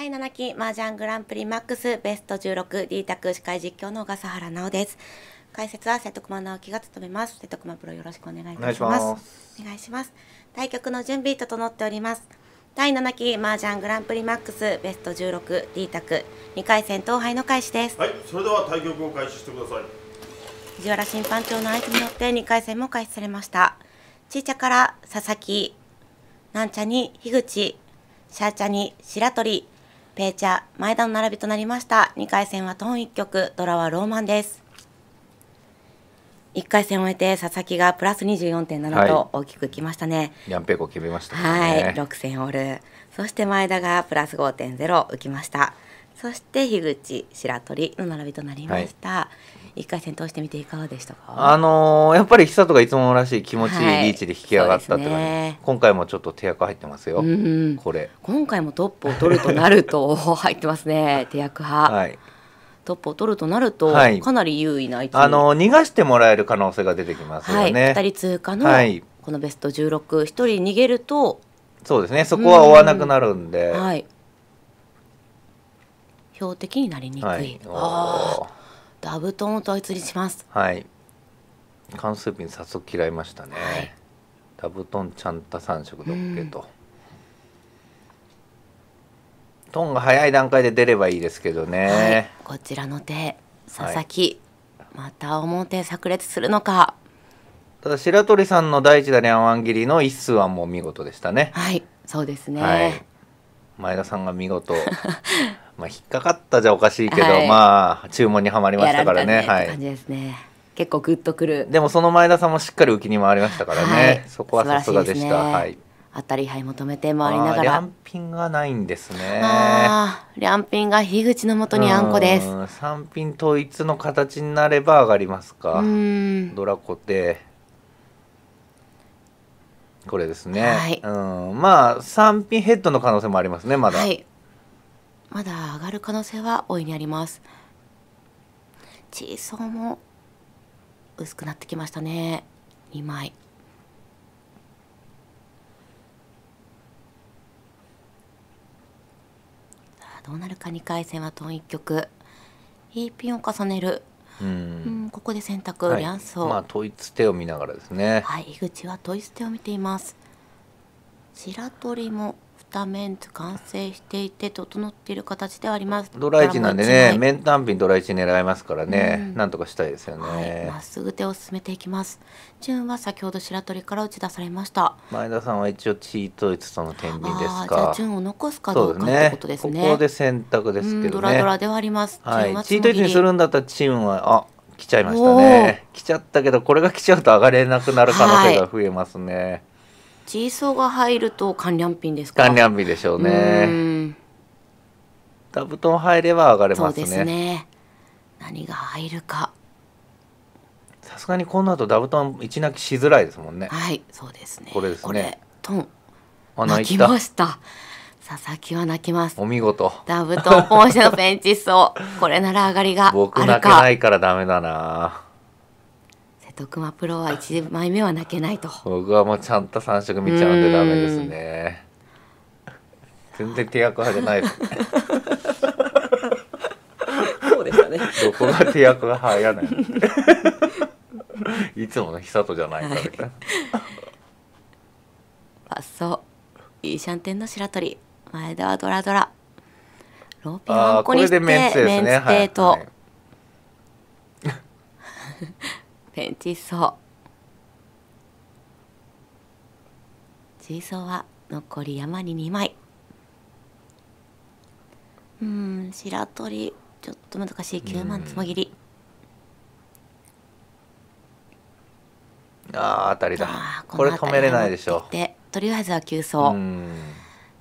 第7期麻雀グランプリマックスベスト 16D 卓司会実況の小笠原直です。解説は瀬戸熊直樹が務めます。瀬戸熊プロよろしくお願いいたします。お願いします。対局の準備整っております。第7期麻雀グランプリマックスベスト 16D 卓2回戦統廃の開始です。はい、それでは対局を開始してください。藤原審判長の合図によって2回戦も開始されました。ちーちゃから佐々木、なんちゃに樋口、シャーチャに白鳥、ペーチャ、前田の並びとなりました。2回戦はトン1局、ドラはローマンです。1回戦を終えて佐々木がプラス24.7はいと大きくきましたね。ヤンペコ決めましたね。はい、6戦オール。そして前田がプラス5.0浮きました。そして樋口、白鳥の並びとなりました。1回戦通してみていかがでしたか？あのーやっぱり久人がいつもらしい気持ちいいはい。リーチで引き上がったって感じ、ですね。今回もちょっと手役入ってますよ、うんこれ。今回もトップを取るとなると 入ってますね手役派、はい。トップを取るとなると、はい。かなり優位な位置に。あのー逃がしてもらえる可能性が出てきますはい、よね、2人通過のはい。このベスト161人逃げると、そうですね。そこは追わなくなるんで、はい。標的になりにくい、はい。ああダブトンを統一にします。はい。関数ピン早速嫌いましたね、はい。ダブトンちゃんた3色ドッケと、トンが早い段階で出ればいいですけどね、はい、こちらの手佐々木、また表炸裂するのか。ただ白鳥さんの第一打両腕切りの一数はもう見事でしたね、はい。そうですね、はい。前田さんが見事 まあ引っかかったじゃおかしいけど、はい。まあ注文にはまりましたからね。やられたはい。感じですね、結構グッとくる。でもその前田さんもしっかり浮きに回りましたからね、はい。そこはさすがでした。ね。はい。当たり牌も止めて回りながら。両ピンがないんですね。両ピンが樋口の元にあんこです。三品統一の形になれば上がりますか。ドラコテこれですね、はい。うん、まあ三品ヘッドの可能性もありますねまだ、はい。まだ上がる可能性は大いにあります。チーソーも薄くなってきましたね。2枚。さあどうなるか2回戦はトン1局。いいピンを重ねる。ううんん、ここで選択、はい両層。まあ統一手を見ながらですねはい、井口はトイステを見ています。白鳥も二面図完成していて整っている形ではあります。ドラ1なんでね面単品ドラ1狙いますからね、うん。なんとかしたいですよね、はい、まっすぐ手を進めていきます。順は先ほど白鳥から打ち出されました。前田さんは一応チートイツとの天秤ですああー、じゃあか順を残すかどうかってねことですね。ここで選択ですうん、けどね。ドラドラではあります。はい、チートイツにするんだったらチームはあ来ちゃいましたおね来ちゃったけどこれが来ちゃうと上がれなくなる可能性が増えますね、チーソーが入ると関連ピンですか？関連日でしょううねんダブトン入れば上がれそうですますねね。何が入るか。さすがにこの後ダブトン一泣きしづらいですもんねはい、そうですね。これですねこれトン。あ泣きました。佐々木は泣きます。お見事ダブトンポンシェのペンチッソー。これなら上がりがある僕泣けなか。いからダメだな瀬戸熊プロは1枚目は泣けないと。僕はもうちゃんと3色見ちゃうんでダメですね全然手役派じゃないですそうでしたね。どこが手役が派やねんいつもの久人じゃないからみたいなパッソ。いいシャンテンの白鳥。前田はドラドラ。ローピンをああーこにしてでメンツですねメンツテート、はいはいペンチー。チーソーは残り山に2枚。うーん、白鳥、ちょっと難しい9万つもぎり。あー当たりだこれ止めれないでしょこの辺りは持ってきてとりあえずは急走。うん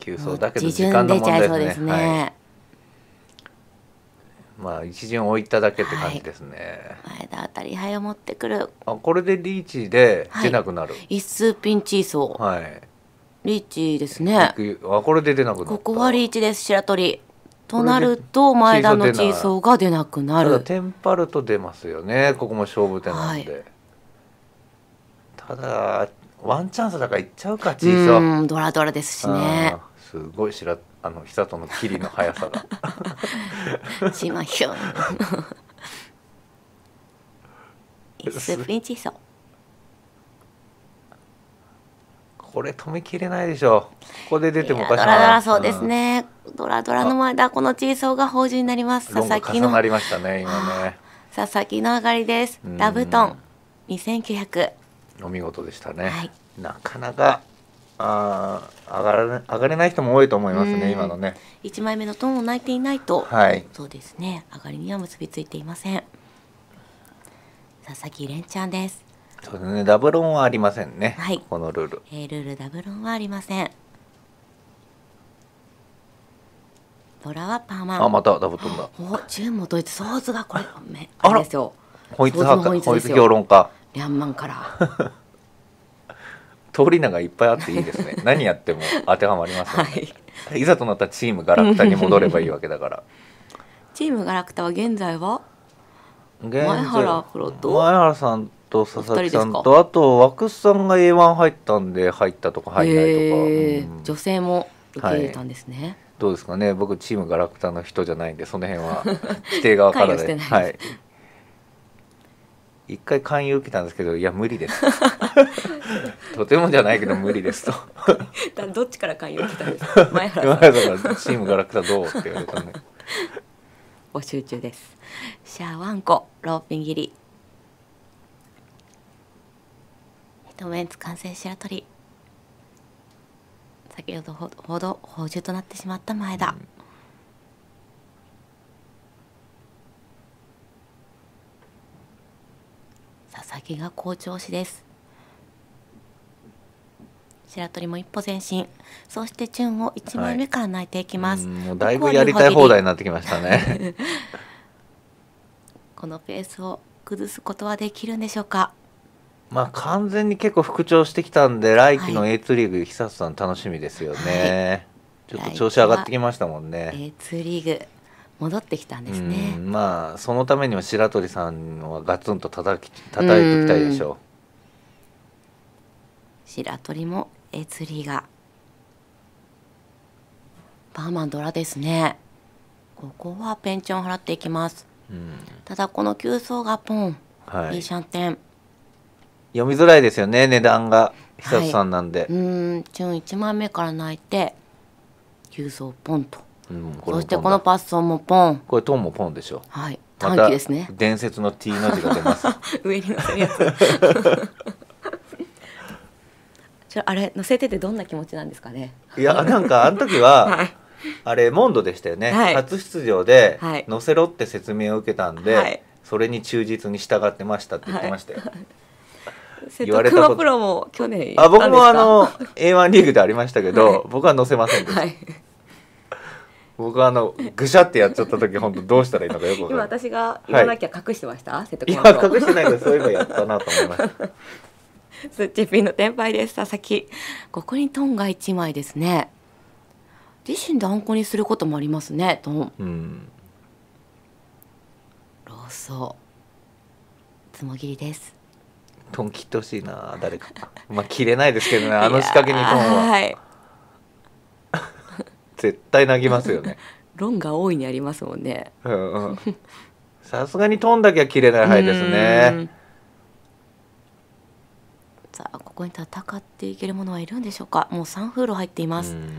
急走だけど自時間の問順出ちゃい題でねそうですすね。はいまあ一巡置いただけって感じですね、前田あたり牌を持ってくる。あこれでリーチで出なくなる。一数ピンチーソー、はい、リーチですね。あこれで出なくなここはリーチです白鳥。となると前田のチーソーが出なくなる。テンパると出ますよね。ここも勝負手なんで、はい。ただワンチャンスだからいっちゃうかチうーソードラドラですしね。すごい白あの久里の切りの速さがしましょう。イスピンチソ。これ止めきれないでしょここで出てもおかしくドないラドラそうですね。ドラドラの前だこのチーソーが宝珠になります。佐々木のなりましたね今ね佐々木の上がりです。うんダブトン2900。お見事でしたね、はいなかなかあー上がられ上がれない人も多いと思いますうん。ね今のね。1枚目のトンを泣いていないと、はい。そうですね。上がりには結びついていません。佐々木蓮ちゃんです、そうですね。ダブロンはありませんね、はい。このルール。えールールダブロンはありません。ドラはパーマン。あまたダブトンだ。お順もドイツソーズがこれめあれですよ。ホイッツ派か。ホイッツ評論家。リャンマンから 通り名がいっぱいあっていいですね。何やっても当てはまりますよはね、い。い、ざとなったらチームガラクタに戻ればいいわけだから。チームガラクタは現在は？前原プロと？前原さんと佐々木さんとあと枠さんが A1 入ったんで入ったとか入んないとか、うん。女性も受け入れたんですね、どうですかね。僕チームガラクタの人じゃないんでその辺は規定がわから ないはい一回勧誘受けたんですけどいや無理です。とてもじゃないけど無理ですと。だどっちから勧誘来たんですか？前原前さん。原さんチームガラクタどう？って言われたんで。募集中です。シャワンコローピン切り。ヘトメンツ完成白鳥先ほどほほど宝珠となってしまった前田、佐々木が好調子です。白鳥も一歩前進。そして順を1枚目から泣いていきます、うんもうだいぶやりたい放題になってきましたね。このペースを崩すことはできるんでしょうか？まあ完全に結構復調してきたんで来季のは A2 リーグ久さん楽しみですよね、ちょっと調子上がってきましたもんね。A2 リーグ戻ってきたんですね。うんまあそのためには白鳥さんはガツンと叩き叩いておきたいでしょ白鳥も A2 リーガーバーマンドラですね。ここはペンチョン払っていきます。う、うん。ただこの急走がポン、、はい。い、いシャンテン。読みづらいですよね値段が。久さんなんで、うーんチュン1枚目から泣いて急走ポンとそしてこのパッソンもポン。これトンもポンでしょ。はい。短期ですね。伝説の T の字が出ます。上に乗せるやつ。ちょあれ乗せててどんな気持ちなんですかね？いやなんかあの時は、はい。あれモンドでしたよね、はい。初出場ではい。乗せろって説明を受けたんで、はい。それに忠実に従ってましたって言ってましたよ、瀬言われたプロも去年あ僕もあの A1 リーグでありましたけど、はい。僕は乗せませんでした、僕はあのぐしゃってやっちゃった時本当どうしたらいいのかよく今私が言わなきゃ隠してました、瀬戸いや隠してないけどそういえばやったなと思いましたスッチピンの天敗です佐々木ここにトンが1枚ですね。自身であんこにすることもありますね。トン。うん。ローソー。つもぎりです。トン切ってほしいな誰か。まあ切れないですけどねあの仕掛けにトンは。はい絶対投げますよね。論が大いにありますもんね。さすがにトンだけは切れない範囲ですね。ん。さあここに戦っていけるものはいるんでしょうか？もう3フーロ入っています、うん。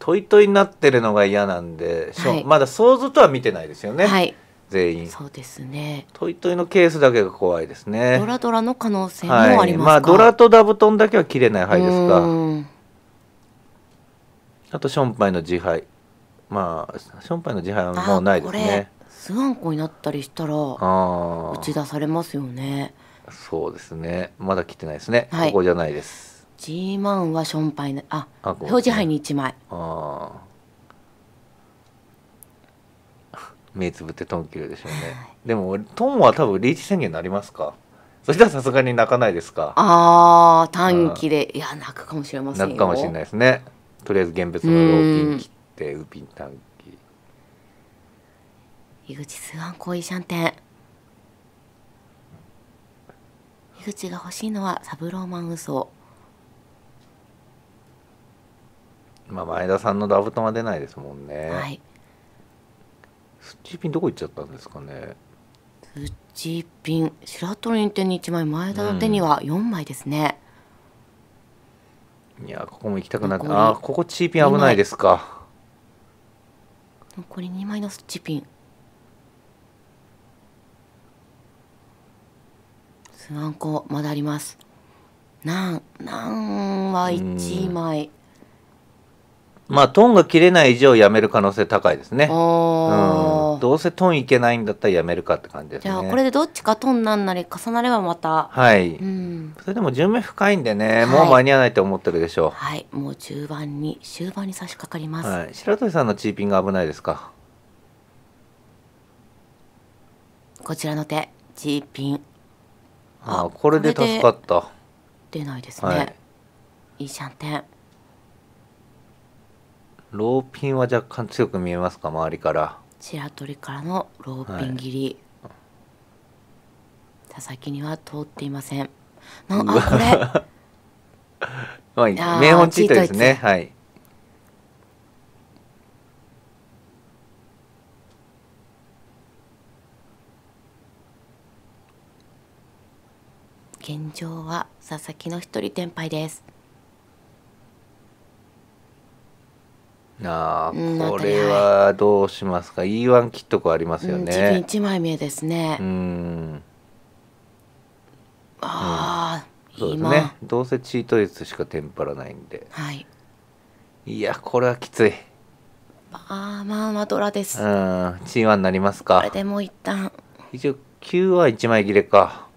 トイトイになってるのが嫌なんで、はい。まだ想像とは見てないですよね、はい。全員。そうですね。トイトイのケースだけが怖いですね。ドラドラの可能性もはいありますか、まあドラとダブトンだけは切れない範囲ですうがーんあとションパイの自敗。まあションパイの自敗はもうないですね。スワンコになったりしたらああ打ち出されますよね。そうですね。まだ切ってないですね、はい。ここじゃないです。G マンはションパイなああ表示牌に1枚。ああ目つぶってトン切るでしょうね、でも俺トンは多分リーチ宣言になりますか？そしたらさすがに泣かないですか？あー短期で。いや泣くかもしれませんよ。泣くかもしれないですねとりあえず現物のローピン切ってウピン短期。井口スワンコイシャンテン井口が欲しいのはサブローマンウソまあ前田さんのダブトンは出ないですもんね、はい。スッチーピンどこ行っちゃったんですかね。スッチーピン白鳥の手に1枚前田の手には4枚ですね、いやここも行きたくなってあーここチーピン危ないですか。残り2枚のチーピン。スワンコまだあります。なんなんは1枚まあトンが切れない以上やめる可能性高いですね。うん。どうせトンいけないんだったらやめるかって感じですね。じゃあこれでどっちかトンなんなり重なればまた。はい、うん。それでも順目深いんでね、い。もう間に合わないと思ってるでしょはい。もう中盤に終盤に差し掛かりまう、す、はい、白鳥さんのチーピンが危ないですか？こちらの手チーピン。ああーこれで助かった。出ないですね、はい。い、いシャンテンローピンは若干強く見えますか？周りから。白鳥からのローピン切り、佐々木には通っていません。なあこれ。まあ名本チートですね。はい。現状は佐々木の一人転敗ですあこれはどうしますか？E1 切っとこありますようん、自分ね一枚目ですね、うん。ああ、うですね。どうせチート率しかテンパらないんで。はい。いやこれはきつい。あーまあまあドラです、うん。チーワンになりますか？これでもう一旦。一応9は1枚切れか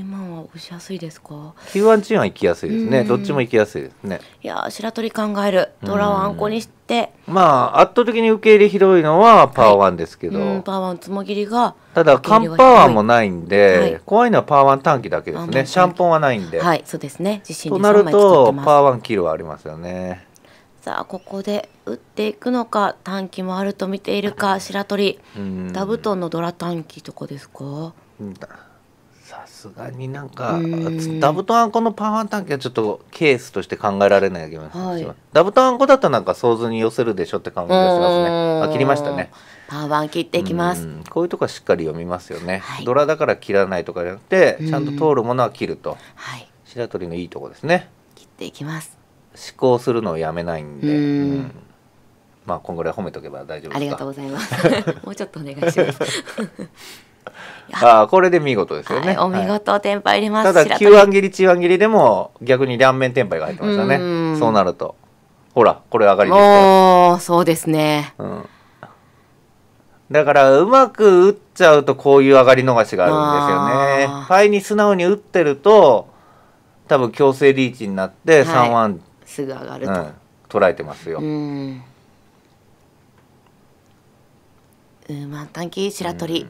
9万は押しやすいですか？9ワンチン行きやすいですね。うん。どっちも行きやすいですね。いやー白鳥考える。ドラをあんこにして。まあ圧倒的に受け入れ広いのはパワーワンですけど、うんパワーワンつもぎりがただカンパワーもないんで、はい。怖いのはパワーワン短期だけですね。シャンポンはないんで、はいそうですね。自信でとなる3枚使ってます。とパワーワンキルはありますよね。さあここで打っていくのか短期もあると見ているか白鳥。うんダブトンのドラ短期とかですか？さすがになんかうんダブトンあんこのパワーワン短期はちょっとケースとして考えられない気がしますよ、はい。ダブトンあんこだったらなんか想像に寄せるでしょって感じがしますね。うん。あ切りましたね。パワーワン切っていきます。うん。こういうとこはしっかり読みますよね、はい。ドラだから切らないとかじゃなくてうん。ちゃんと通るものは切ると。はい。白鳥のいいとこですね。切っていきます。思考するのをやめないんで、うん。うん。まあこんぐらい褒めとけば大丈夫ありがとうございます。もうちょっとお願いしますああこれで見事ですよね、はい、お見はい事テンパ入れます。ただ白 Q ワン切り中ワン切りでも逆に両面テンパイが入ってましたね。うん。そうなると。ほらこれ上がりですかおーそうですね。ら、うん、だからうまく打っちゃうとこういう上がり逃しがあるんですよね。パイに素直に打ってると多分強制リーチになって3ワン、すぐ上がると。うん、捉えてますよ、うん。ウーマン短期白鳥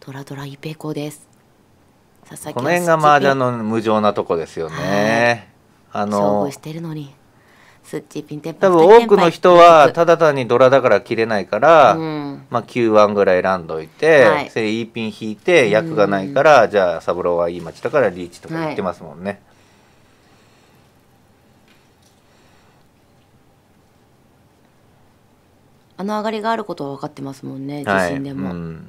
ドラドライペコです。この辺が麻雀の無情なとこですよね、あ勝の負してるのに。スッチピンテンパ多分多くの人はただ単にドラだから切れないから、うん。まあ、9ワンぐらい選んどいて、はい。それ E ピン引いて役がないから、じゃあ三郎はいい町だからリーチとか言ってますもんね、あの上がりがあることは分かってますもんね自はい。信でも、うん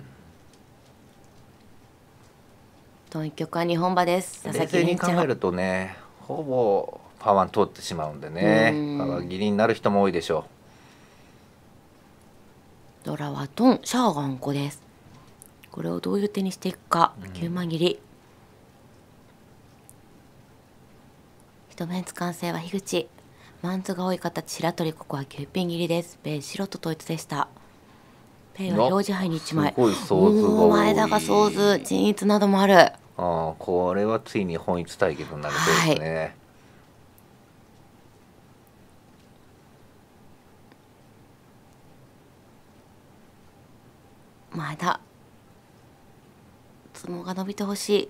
と一曲は日本馬です。佐冷静に考えるとねほぼパワー通ってしまうんでね。うん。パワー切りになる人も多いでしょドラはトンシャーガンコです。これをどういう手にしていくか。9万切り。一面つ完成は樋口。マンズが多い形白鳥ここは9ピン切りです。ペイ白と統一でした。ペイは表示牌に1枚。すごい想像が多い。おー前田が想図鎮逸などもあるああこれはついに本一対決になりそうですね、前田相撲が伸びてほしい。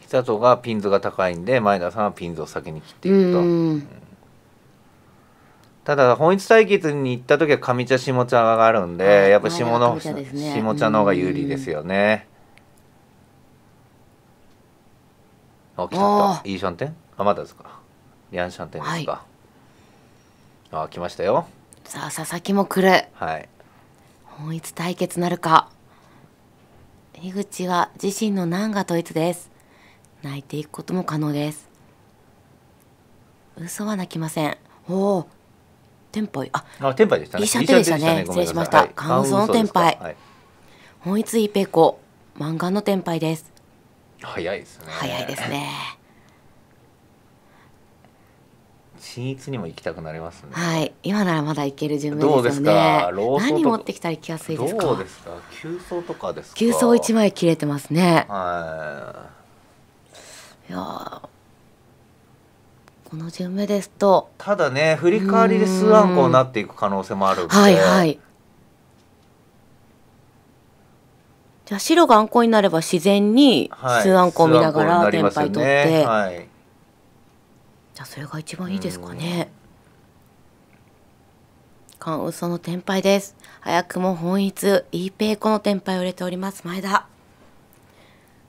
久里がピンズが高いんで前田さんはピンズを先に切ってういくと。ん。ただ本一対決に行った時は上茶下茶があるんで、はい。やっぱ下の、ね。下茶の方が有利ですよねあ来ちゃあった。いいシャンテン？あまだですか？リャンシャンテンですか、あ来ましたよ。さあ佐々木も来る。はい。本一対決なるか。樋口は自身の難が統一です。泣いていくことも可能です。嘘は泣きません。おおテンパイああテンパイでしたね。いいシャンテンでしたね。失礼しました。ごめんなさい。カウンソのテンパイ。はい。本一イペコ。漫画のテンパイです早いですね。早いですね。新一にも行きたくなりますね。はい。今ならまだいける順どうですよね。か？ローソンと何持ってきたら行きやすいですか？どうですか？急走とかですか？急走一枚切れてますね。はい。いやーこの順目ですと。ただね振り替わりで数アンコになっていく可能性もあるんで。はいはいじゃあ白があんこになれば自然にはい。数あんこを見ながら数アンコになりますよテンパイ取っねて、はい。じゃあそれが一番いいですかね。カンウソのテンパイです。早くも本一イーペイコのテンパイを入れております。前田。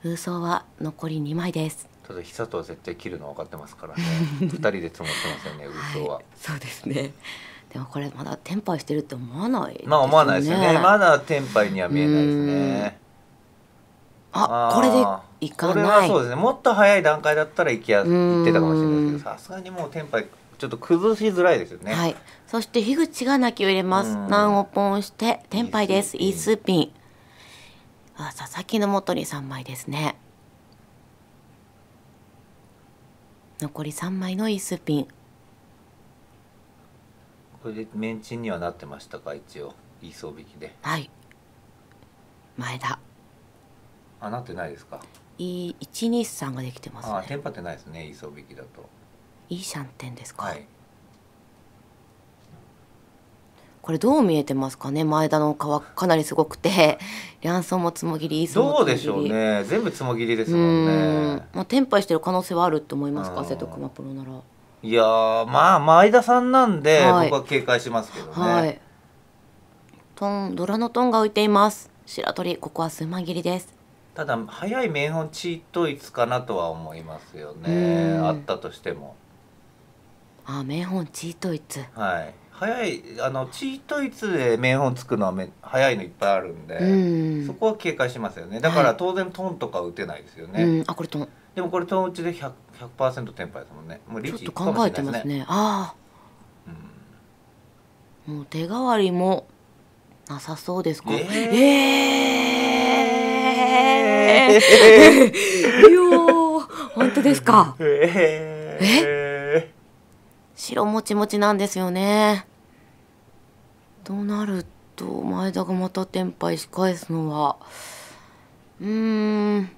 ウソは残り2枚です。ただ久とは絶対切るの分かってますからね。二人で積もってますよね嘘は、い、そうですね。でもこれまだテンパイしてるって思わないね。まあ思わないですよね。まだテンパイには見えないですね。ーあこれでいかこれなはいそうですねもっと早い段階だったら行きやうん行ってたかもしれないですけどさすがにもうテンパイちょっと崩しづらいですよね、はい。そして樋口が泣きを入れます。うん難をポンしてテンパイです。イーイーススピン。あ、佐々木の元に3枚ですね。残り3枚のイースピン。これでメンチンにはなってましたか一応いい装引きではい。前田。あなってないですか？いい123ができてますね。あテンパってないですねいい装引きだといいシャンテンですか？はいこれどう見えてますかね？前田の皮かなりすごくて、リャンソンもつもぎり、イーソンもつもぎり。どうでしょうね全部つもぎりですうもんね。まあテンパイしてる可能性はあると思いますか？うん瀬戸熊プロなら。いやーまあ前田さんなんで、はい僕は警戒しますけどね、はい。トンドラのトンが浮いています。白鳥ここは数万切りです。ただ早い面本チートイツかなとは思いますようねん。あったとしても。あ、名本チートイツ。はい。早いあのチートイツで面本つくのはめ早いのいっぱいあるんで、うん。そこは警戒しますよね。だからはい。当然トンとか打てないですよね、うん、あこれトン。でもこれトン打ちで 100%, 100テンパイですもんね。もうリーチちょっと考えてますね。ああ、もう手代わりもなさそうですか？えええー。いやー本当ですか？ええ白もちもちなんですよね。となると前田がまたテンパイし返すのは。うーん。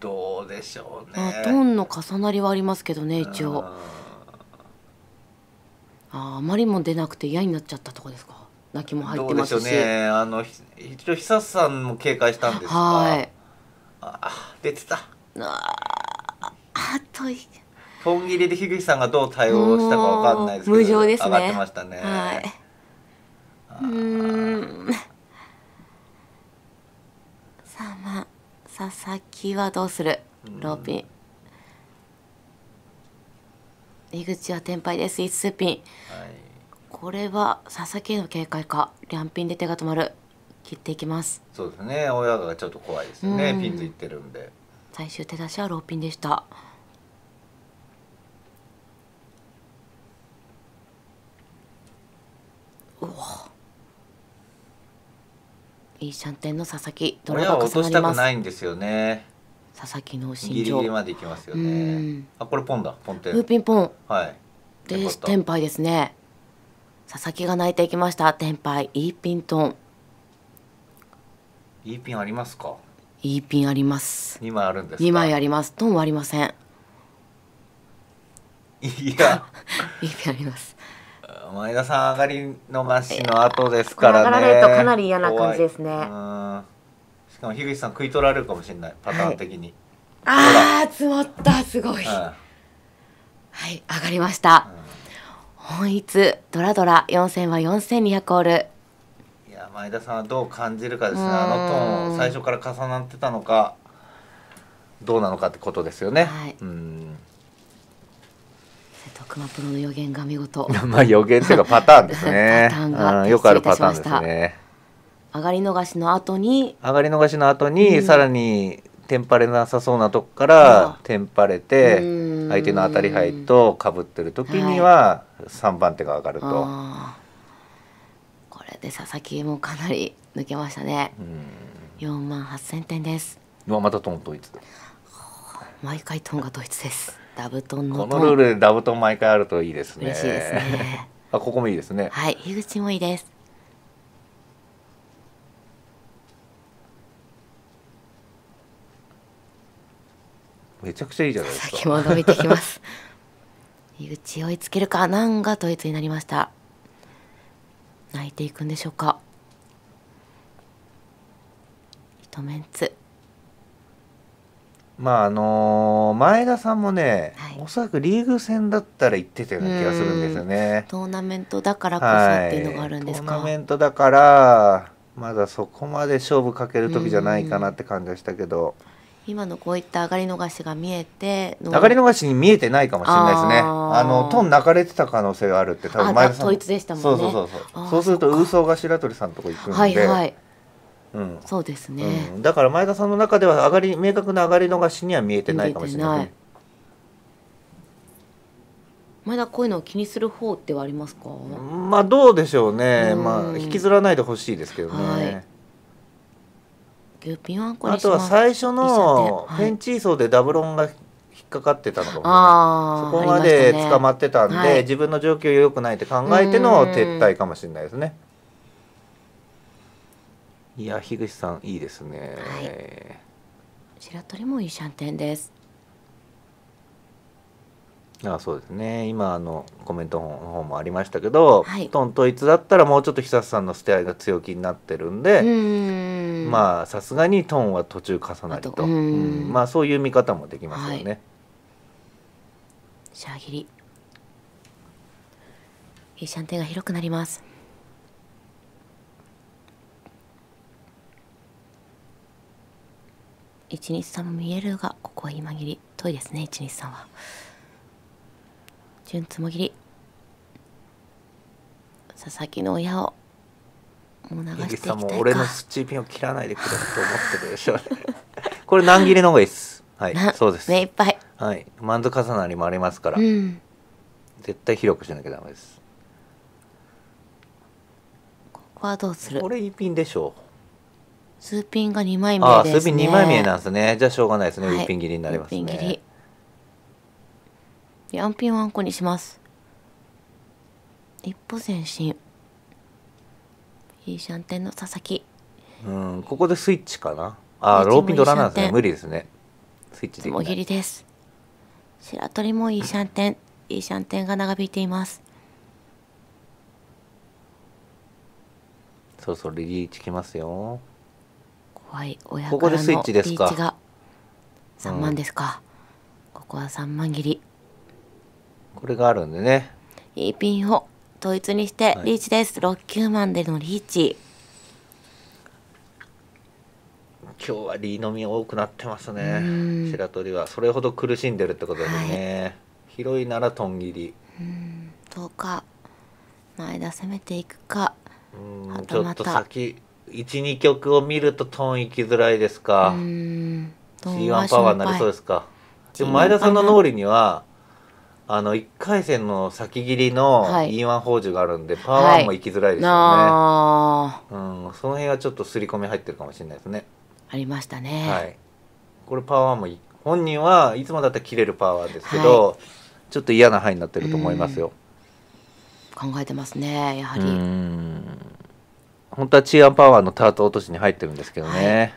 どうでしょうね。あトーンの重なりはありますけどね一応。ああまりも出なくて嫌になっちゃったとこですか泣きも入どってますしうでしょうねあのひ一応久さんも警戒したんですがはいあ出てたああといトン切りで樋口さんがどう対応したかわかんないですけど無情ですね上がってましたね、はい。うーん。さあまあ佐々木はどうする？ローピン。井口はテンパイです。一数ピン。はいこれは佐々木への警戒か。両ピンで手が止まる。切っていきます。そうですね。親がちょっと怖いですよね。うん。ピンズいってるんで。最終手出しはローピンでした。うわ。いいシャンテンの佐々木。ドラが重なります。したくないんですよね。佐々木のギ身長リギリまでいきますようねん。あこれポンだ。ポンテウーンピンポン。はい。でよかった。テンパイですね佐々木が泣いていきました。テンパイイーピントン。いいピンありますか？イーピンあります。2枚あるんですか？2枚あります。トンはありません。いや。イーピンあります。前田さん上がり逃しの後ですからね。上がられるとかなり嫌な感じですね。しかも樋口さん食い取られるかもしれないパターン的に、あー詰まった。すごい。うん。はい上がりました本一ドラドラ4000は4200オール。いや前田さんはどう感じるかですね。あのトーン最初から重なってたのかどうなのかってことですよね、はい。うん。瀬戸熊プロの予言が見事。まあ予言っていうかパターンですね。パターンがうんよくあるパターンですね。上がり逃しの後に上がり逃しの後に、うん。さらにテンパれなさそうなとこからあテンパれてうん相手の当たり牌とかぶってる時には3番手が上がると、あー。これで佐々木もかなり抜けましたね。うん。4万8000点です。またトン統一毎回トンが統一です。ダブトン。のこのルールでダブトン毎回あるといいですね。嬉しいですね。あここもいいですね。はい樋口もいいですめちゃくちゃいいじゃないですか。先も伸びてきます。樋口追いつけるかなんが統一になりました。泣いていくんでしょうか。一メンツ。まああのー前田さんもね、はい。おそらくリーグ戦だったら行ってたような気がするんですよね。トーナメントだからこそっていうのがあるんですか、トーナメントだからまだそこまで勝負かける時じゃないかなって感じがしたけど、今のこういった上がり逃しが見えて上がり逃しに見えてないかもしれないですね。あのトン泣かれてた可能性があるって多あ分前田さんも統一でしたもんねそうそうそうそう。するとそっかウーソーが白鳥さんのとこ行くんで、はいはいうん。そうですね、うん、だから前田さんの中では上がり明確な上がり逃しには見えてないかもしれない見えてまだこういうのを気にする方ってはありますか、まあどうでしょうね、うんまあ引きずらないでほしいですけどね、はい牛ピンワンコあとは最初のはい。ペンチーソーでダブロンが引っかかってたのかもしれないあそこまで捕まっってたんで、はい。自分の状況良くないって考えての撤退かもしれないですね。いや樋口さんいいですね、白鳥もいいシャンテンですあそうですね。今あのコメントの方もありましたけど、はい。トン統一だったらもうちょっと久さんのステアが強気になってるんうで、まあさすがにトンは途中重なりと、うん。うん。まあそういう見方もできますよね、はシャー切り。いいシャンテンが広くなります。一日さんも見えるがここは今切り。遠いですね一日さんは順つもぎり。佐々木の親をもう流していきたいか。さんも俺のスチーピンを切らないでくれと思ってるでしょうね。これ難切りの方がいいです。はいなそうです、目いっぱい。はい。マンズ重なりもありますから、うん。絶対広くしなきゃダメです。ここはどうする？これ一品でしょ数ピンが2枚う目ああですね。数品2枚目なんですね。じゃあしょうがないですね、はい。一品切りになります一品切ねり4ピンワンコにします。一歩前進。いいシャンテンの佐々木。うんここでスイッチかな？ああいつもローピンドラなんですね無理ですね。スイッチできないぎりです。白鳥もいいシャンテン。いいシャンテンが長引いています。そろそろリーチきますよ。怖い親からのリーチが。3万ですか、ここは3万切りこれがあるんでね。いいピンを統一にしてはい。リーチです、6 9万でのリーチ。今日はリー飲み多くなってますうねん。白鳥は。それほど苦しんでるってことですね、広いならトン切りどうか。前田攻めていくか。うん。はちょっと先。12曲を見るとトン行きづらいですうか、ーんトン G1 パワーになりそうですすか。でも G1 前田さんの脳裏にはあの1回戦の先切りのはい。E1 宝珠があるんで、パワーも行きづらいですよね、なあ。うん、その辺はちょっと刷り込み入ってるかもしれないですね、ありましたね、はい。これパワーもい本人はいつもだったら切れるパワーですけど、ちょっと嫌な範囲になってると思いますよ。考えてますねやはうり、ん。本当はチーアンパワーのタート落としに入ってるんですけどね、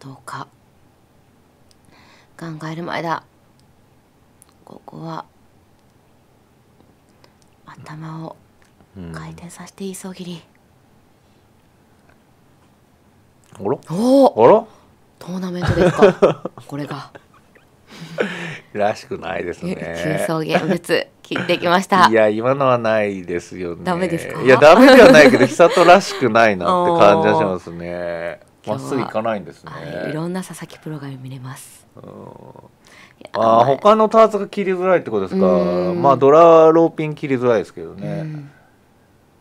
どうか考える前だ。ここは頭をうん回転させて急ぎり、あら？おおあら？トーナメントですか？これが。らしくないです 急ね走現物切ってきました。いや今のはないですよね。ダメですか？いやダメではないけど久人らしくないなって 感じがしますね。まっすぐ行かないんですね。はい、いろんな佐々木プロが見れますああ前他のターツが切りづらいってことですか？うん。まあドラローピン切りづらいですけどね、うん。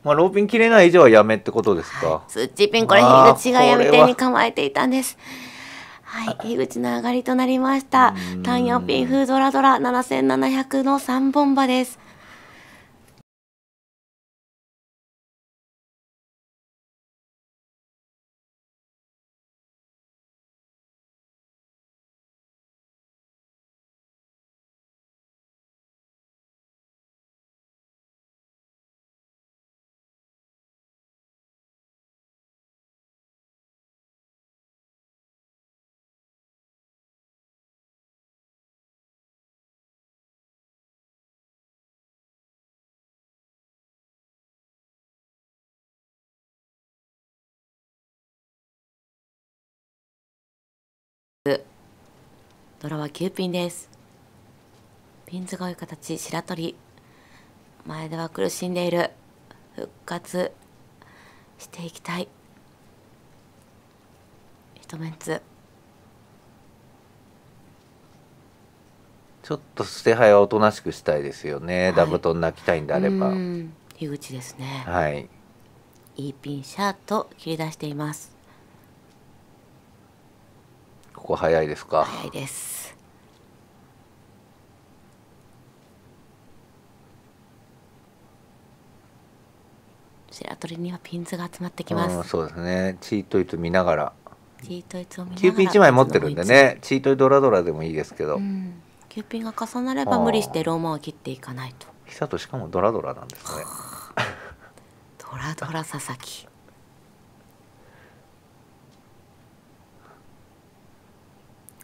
まあローピン切れない以上はやめってことですか、スッチーピンこれ樋口がやめ手に構えていたんです。はい。樋口の上がりとなりました。うん。単4ピンフードラドラ7700の3本馬ですドラは9ピンです。ピンズが多い形白鳥。前では苦しんでいる。復活していきたい。一メンツ。ちょっと捨て牌はおとなしくしたいですよね、い。ダブトン泣きたいんであれば。うん。樋口ですね、はい。いいピンシャーと切り出していますここ早いですか？早いです。白鳥にはピンズが集まってきます、うん、そうですね。チートイツ見ながら。チートイツを見ながキらューピン1枚持ってるんでね。チートイドラドラでもいいですけど、うん、キューピンが重なれば無理してローマを切っていかないと。久としかもドラドラなんですね。ドラドラ佐々木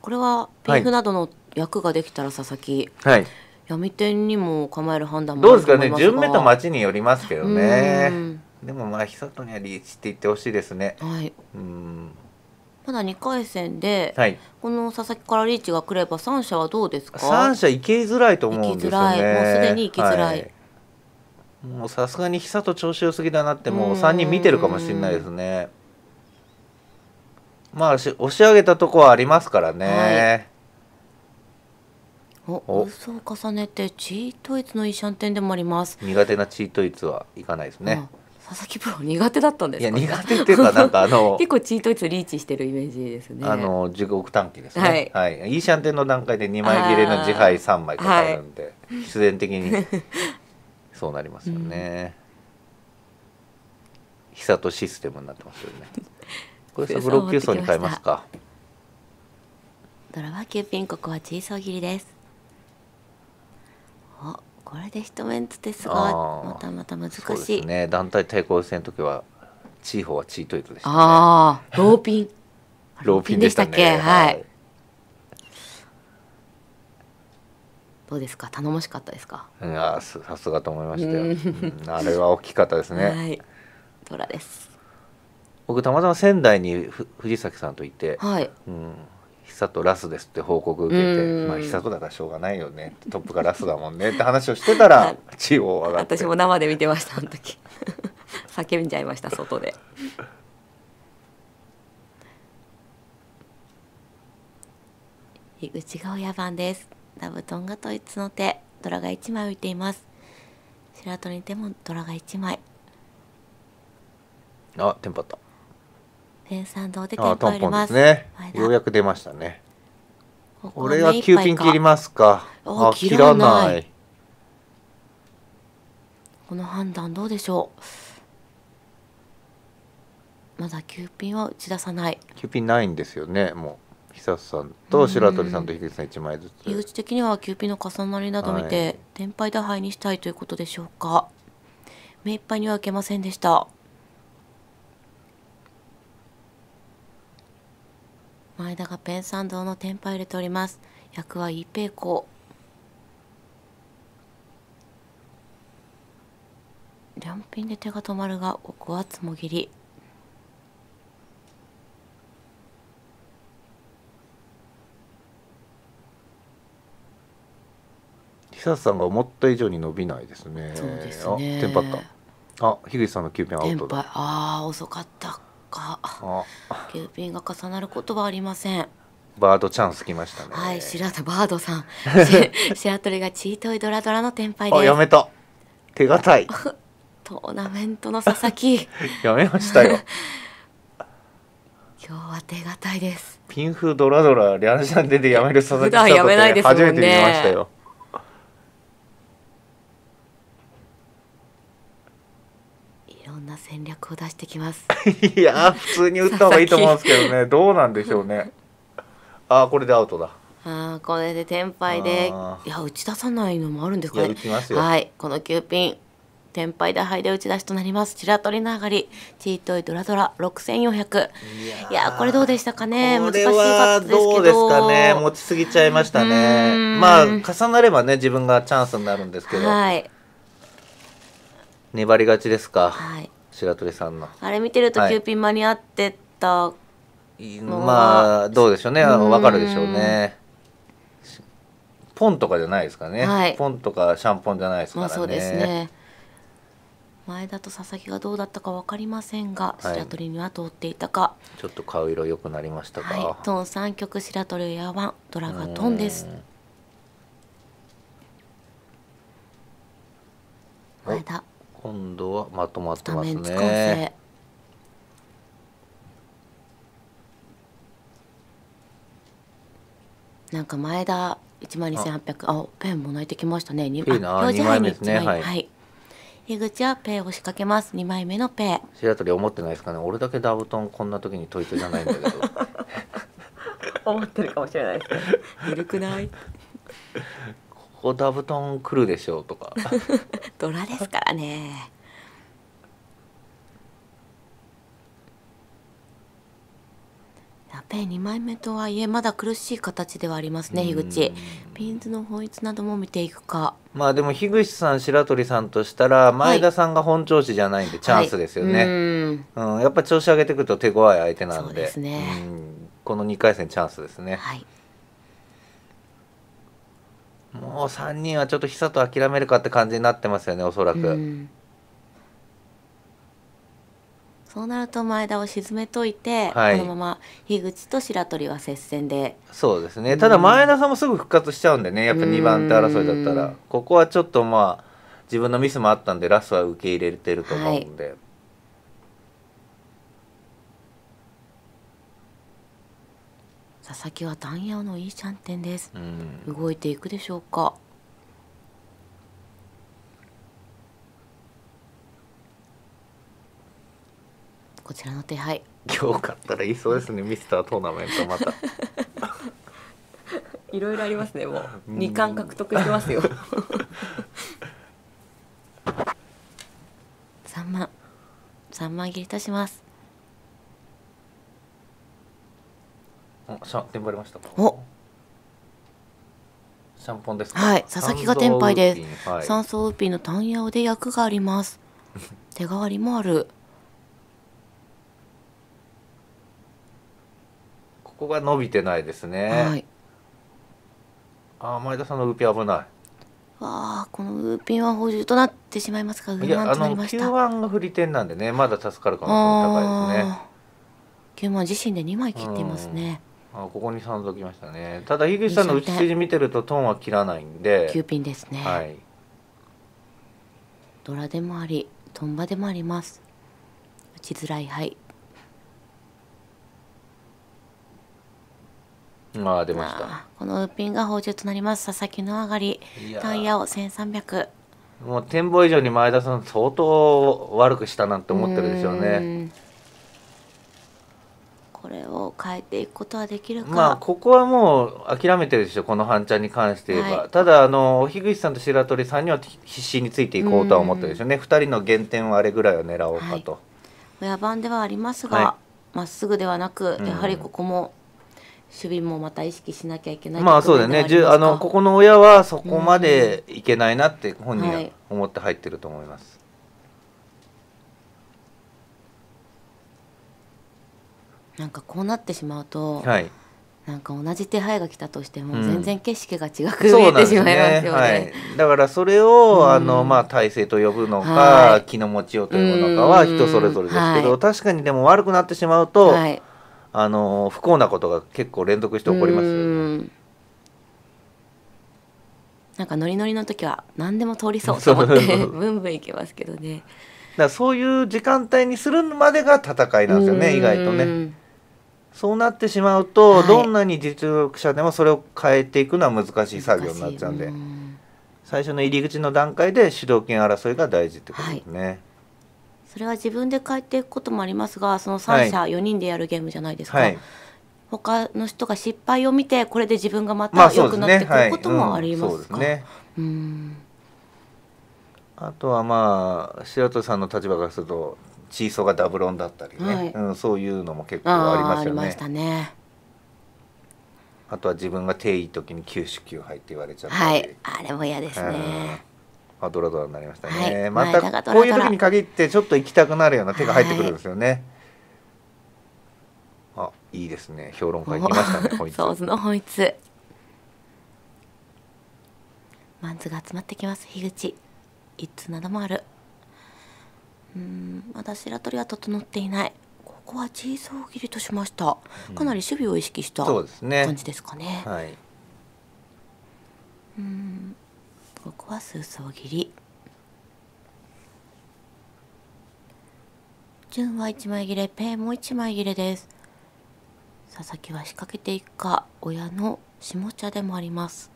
これはピンフなどの役ができたら佐々木、はい。闇天にも構える判断もどうですかね？順目と待ちによりますけどうねん。でもまあ久とにはリーチって言ってほしいですね。はい。うん。まだ2回戦で、はい。この佐々木からリーチが来れば三者はどうですか？三者行きづらいと思うんですよね。行きづらい。もうすでに行きづらい。はもうさすがに久と調子良すぎだなってもう3人見てるかもしれないですねまあし押し上げたとこはありますからね、おお。嘘を重ねてチートイツのイシャンテンでもあります、苦手なチートイツはいかないですね。あ佐々木プロ苦手だったんですいや苦手っていうかなんかあの 結構チートイツリーチしてるイメージですね。あの地獄短期ですね。ははい。い、い、いシャンテンの段階で2枚切れの自敗3枚かかるんで、必然的に そうなりますよね、久とシステムになってますよねこれサブロック輸送に変えますか。ドラは9ピンここはチーソー切りです。おこれで一メンツですあがー。またまた難しそうい、ですね。団体対抗戦の時はチーホーはチートイツでしたね。ああローピン。ローピンでしたっけ？はい。どうですか？頼もしかったですか？いやすさすがと思いましたよ、あれは大きかったですね、はい。ドラです僕たまたま仙台にふ藤崎さんといて、はい。うん、久とラスですって報告受けて、うん。まあ久とだからしょうがないよね。トップがラスだもんね。って話をしてたら地方上がって。私も生で見てましたあの時。叫んじゃいました外で。樋口が親番です。ダブトンが統一の手。ドラが1枚浮いています。白鳥に手もドラが1枚。あテンパったペンサンドであトンポン入れますねようやく出ましたね。ここれは目いっ9ぱいか。ピン切りますか？切らない。この判断どうでしょう？まだ9ピンは打ち出さない。9ピンないんですよね。もう久さんと白鳥さんと樋口さん1枚ずつ。井口的には9ピンの重なりなど見て、はい天敗打敗にしたいということでしょうか目いっぱいには受けませんでした前田がペンサンドのテンパ入れております。役はイーペイコ両ピンで手が止まるがここはつもぎり。久さんが思った以上に伸びないですね。そうですね。あテンパった。あ樋口さんの9ピンアウトだ。ああ遅かったか。あ。9ピンが重なることはありません。バードチャンス来ましたね。はい白鳥バードさん。し白鳥がチートイドラドラのテンパイあですやめた。手堅い。トーナメントの佐々木。やめましたよ。今日は手堅いです。ピンフドラドラリャンシャンデでやめる佐々木普段やめないですもんね。初めて見ましたよいろんな戦略を出してきます。いや普通に打った方がいいと思うんですけどね。どうなんでしょうね。あーこれでアウトだ。あーこれでテンパイでいや打ち出さないのもあるんです。かねはい。この9ピンテンパイで打ち出しとなります。白鳥の上がり。チートイドラドラ6400いやー。これどうでしたかね？難しかはったですけどどうですかね持ちすぎちゃいましたね。ん。まあ重なればね自分がチャンスになるんですけど、はい。粘りがちですか。はい白鳥さんの。あれ見てるとはい。9ピン間に合ってた、いのはまあどうでしょうね。うん。わかるでしょうね。ポンとかじゃないですかね、はい。ポンとかシャンポンじゃないですからね,、まあそうですね。前田と佐々木がどうだったか分かりませんが、はい。白鳥には通っていたか。ちょっと顔色良くなりましたか、はい。トン3曲白鳥やワンドラがトンです。うん。前田今度はまとまってますね。せなんか前田1万2800あペンも泣いてきましたね。二枚目にですね。一枚はい。樋口はペイを仕掛けます。2枚目のペイ。白鳥思ってないですかね。俺だけダブトンこんな時にトイツじゃないんだけど。思ってるかもしれないです ゆるくない？ここダブトン来るでしょうとか。ドラですからね。やペイ2枚目とはいえまだ苦しい形ではありますねうん。樋口。ピンズの本質なども見ていくか。まあでも樋口さん白鳥さんとしたら前田さんが本調子じゃないんでチャンスですよね、はい。うん。うん、やっぱ調子上げてくると手強い相手なんで。そうですね。うん。この2回戦チャンスですね、はいもう3人はちょっと久と諦めるかって感じになってますよねおそらく、うん。そうなると前田を沈めといて、はい。このまま樋口と白鳥は接戦で。そうですね。ただ前田さんもすぐ復活しちゃうんでねやっぱ2番手争いだったら。うん。ここはちょっとまあ自分のミスもあったんでラストは受け入れてると思うんで、佐々木は弾薬のいいシャンテンです。うん。動いていくでしょうか？こちらの手配。今日勝ったらいいそうですね。ミスタートーナメントまた。いろいろありますねもう。うん。二冠獲得してますよ。三万三万切りいたしますシャンテンバレました。かお。シャンポンですか？はい佐々木がテンパイです三層ウーピーの単ヤオで役があります。手代わりもある。ここが伸びてないですね、はい。あー前田さんのウーピン危なわあこのウーピンは補充となってしまいますがウーいいやあマンとなりのました。9番が振り点なんでねまだ助かる可能性も高いですね。あー。9万自身で2枚切っていますねあここに3度きましたね。ただ樋口さんの打ち筋見てるとトーンは切らないんで。9ピンですね、はい。ドラでもありトンバでもあります。打ちづらいはい。まあ出ました。このウーピンが補充となります。佐々木の上がり。タイヤを1300もう展望以上に前田さん相当悪くしたなんて思ってるでしょううねこれを変えていくことはできるか、まあここはもう諦めてるでしょこの半チャンに関して言えば、はい。ただあの樋口さんと白鳥さんには必死についていこうとは思ってるでしょ。うね2人の減点はあれぐらいを狙おうかと、親番ではありますが、はまっすぐではなく、うん。やはりここも守備もまた意識しなきゃいけないまあそうだよね。あのここの親はそこまでいけないなって本人ははい。思って入ってると思います、なんかこうなってしまうと、はい。なんか同じ手配が来たとしても、うん。全然景色が違く見そうなんですえてしまいますよね。ねはい、だからそれを、うん。あのまあ体制と呼ぶのか、はい。気の持ちようと呼ぶのかは人それぞれですけど、はい。確かにでも悪くなってしまうと、はい、あの不幸なことが結構連続して起こりますよね。うん。なんかノリノリの時は何でも通りそうと思って ブンブンいけますけどね。だそういう時間帯にするまでが戦いなんですよね意外とねねそうなってしまうと、はい。どんなに実力者でもそれを変えていくのは難しい作業になっちゃうんでん最初の入り口の段階で主導権争いが大事ってことですね。それは自分で変えていくこともありますがその3社4人でやるゲームじゃないですか、はい。他の人が失敗を見てこれで自分がままあた良くなってくることもありますか、ね。うん。あとはまあ白鳥さんの立場からするとチーソーがダブロンだったりね、はい。うん、そういうのも結構あありますよね。あありましたね。あとは自分が定位時に9種9杯って言われちゃったり、はい。あれも嫌ですね。あドラドラになりましたね、はい。またこういう時に限ってちょっと行きたくなるような手が入ってくるんですよね、あいいですね。評論家行きましたね こいつ。ソースの本質マンズが集まってきます。樋口。一通などもあるうんまだ白鳥は整っていない。ここはチーソー切りとしました。かなり守備を意識したそうですね。感じですかね。はい。ここは数層切り。順は1枚切れペイも1枚切れです。佐々木は仕掛けていくか親の下茶でもあります。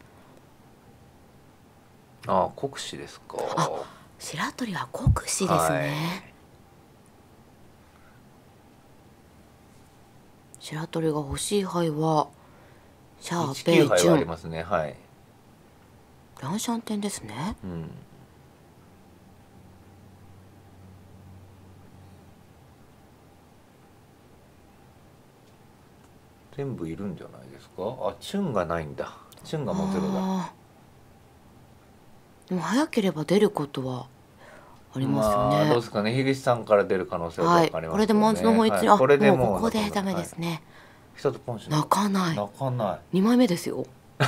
あ国士ですか。あ白鳥は国士ですね、はい。白鳥が欲しい牌はシャーペ19イチュン。ありますね。はい、ランシャンテンですね。うん、全部いるんじゃないですか？あチュンがないんだ。チュンがもうゼロだでも早ければ出ることはありますよね、まあ、どうですかね。樋口さんから出る可能性ははい、分かりますこれでマンズの方一、はい。あこれでもうここでダメですね。ね、一つポンシ泣かない。泣かない。二枚目ですよ。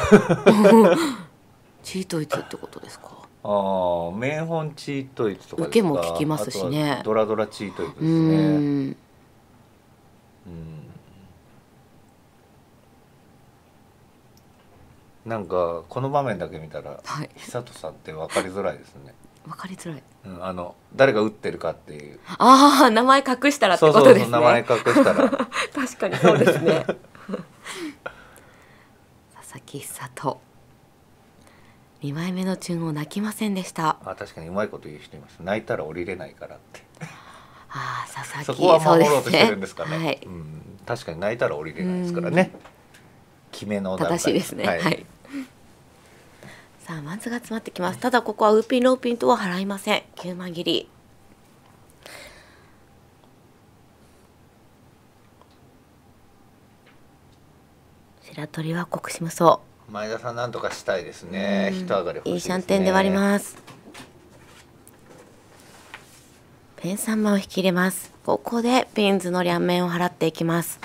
チートイツってことですか？ああ名本チートイツとか受けも聞きますしね。ドラドラチートイツですうねーんなんかこの場面だけ見たらはい。久人さんって分かりづらいですね、わかりづらい。うん、あの誰が打ってるかっていう。ああ名前隠したらってことですね。そうそう名前隠したら。確かにそうですね。佐々木久人。二枚目のチュンを泣きませんでした。あ確かにうまいこと言う人います。泣いたら降りれないからって。ああ佐々木そこは守ろうとしてるんですかね。そうはい、うん、確かに泣いたら降りれないですからね決めの正しいですね。ははい。い、さあマンズが詰まってきます。ただここはウーピンローピンとは払いません。9万切り。白鳥は国士無双。前田さんなんとかしたいですね。うん。人上がりいいシャンテンで割ります。ペン3枚を引き入れます。ここでピンズの両面を払っていきます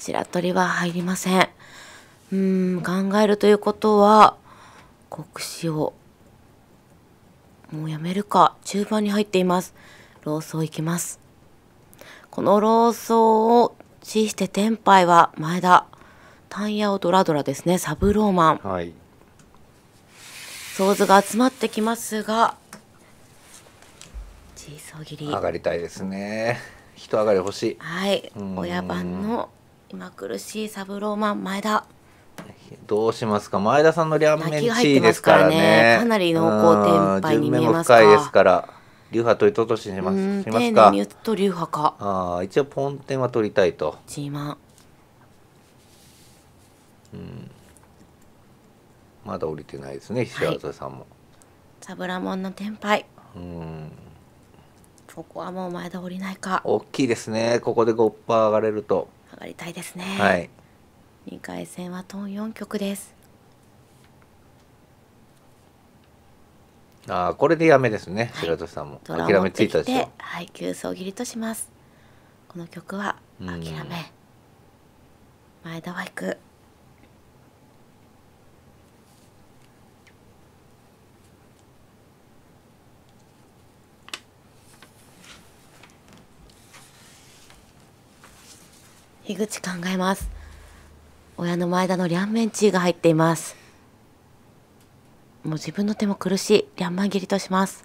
白鳥は入りません。うーん考えるということは国士をもうやめるか中盤に入っています。ローソーいきます。このローソーをチしてテンパイは前田。タンヤオドラドラですね。サブローマン。はい。ソーズが集まってきますがチーソー切り。上がりたいですね。人上がり欲しい。はい。うん。親番の今苦しいサブローマン前田。どうしますか？前田さんの両面泣きが地位入ってますかですかららね。ねかなり濃厚天敗に見えますか。ですから流派取りとししまうすしますか？に打つと流派か。ああ一応ポンテンは取りたいと。G マンまだ降りてないですね石原さんも、サブラモンの天敗うんここはも。う前田降りないか大きいですねここで5%上がれると、上がりたいですね、はい。2回戦はトン4曲です。ああこれでやめですねはい。白鳥さんも、ドラを諦めついたでしょ。てはい急走切りとします。この曲は諦うん。め前田は行く樋口考えます。親の前田のリャンメンチーが入っています。もう自分の手も苦しい。リャンマン切りとします。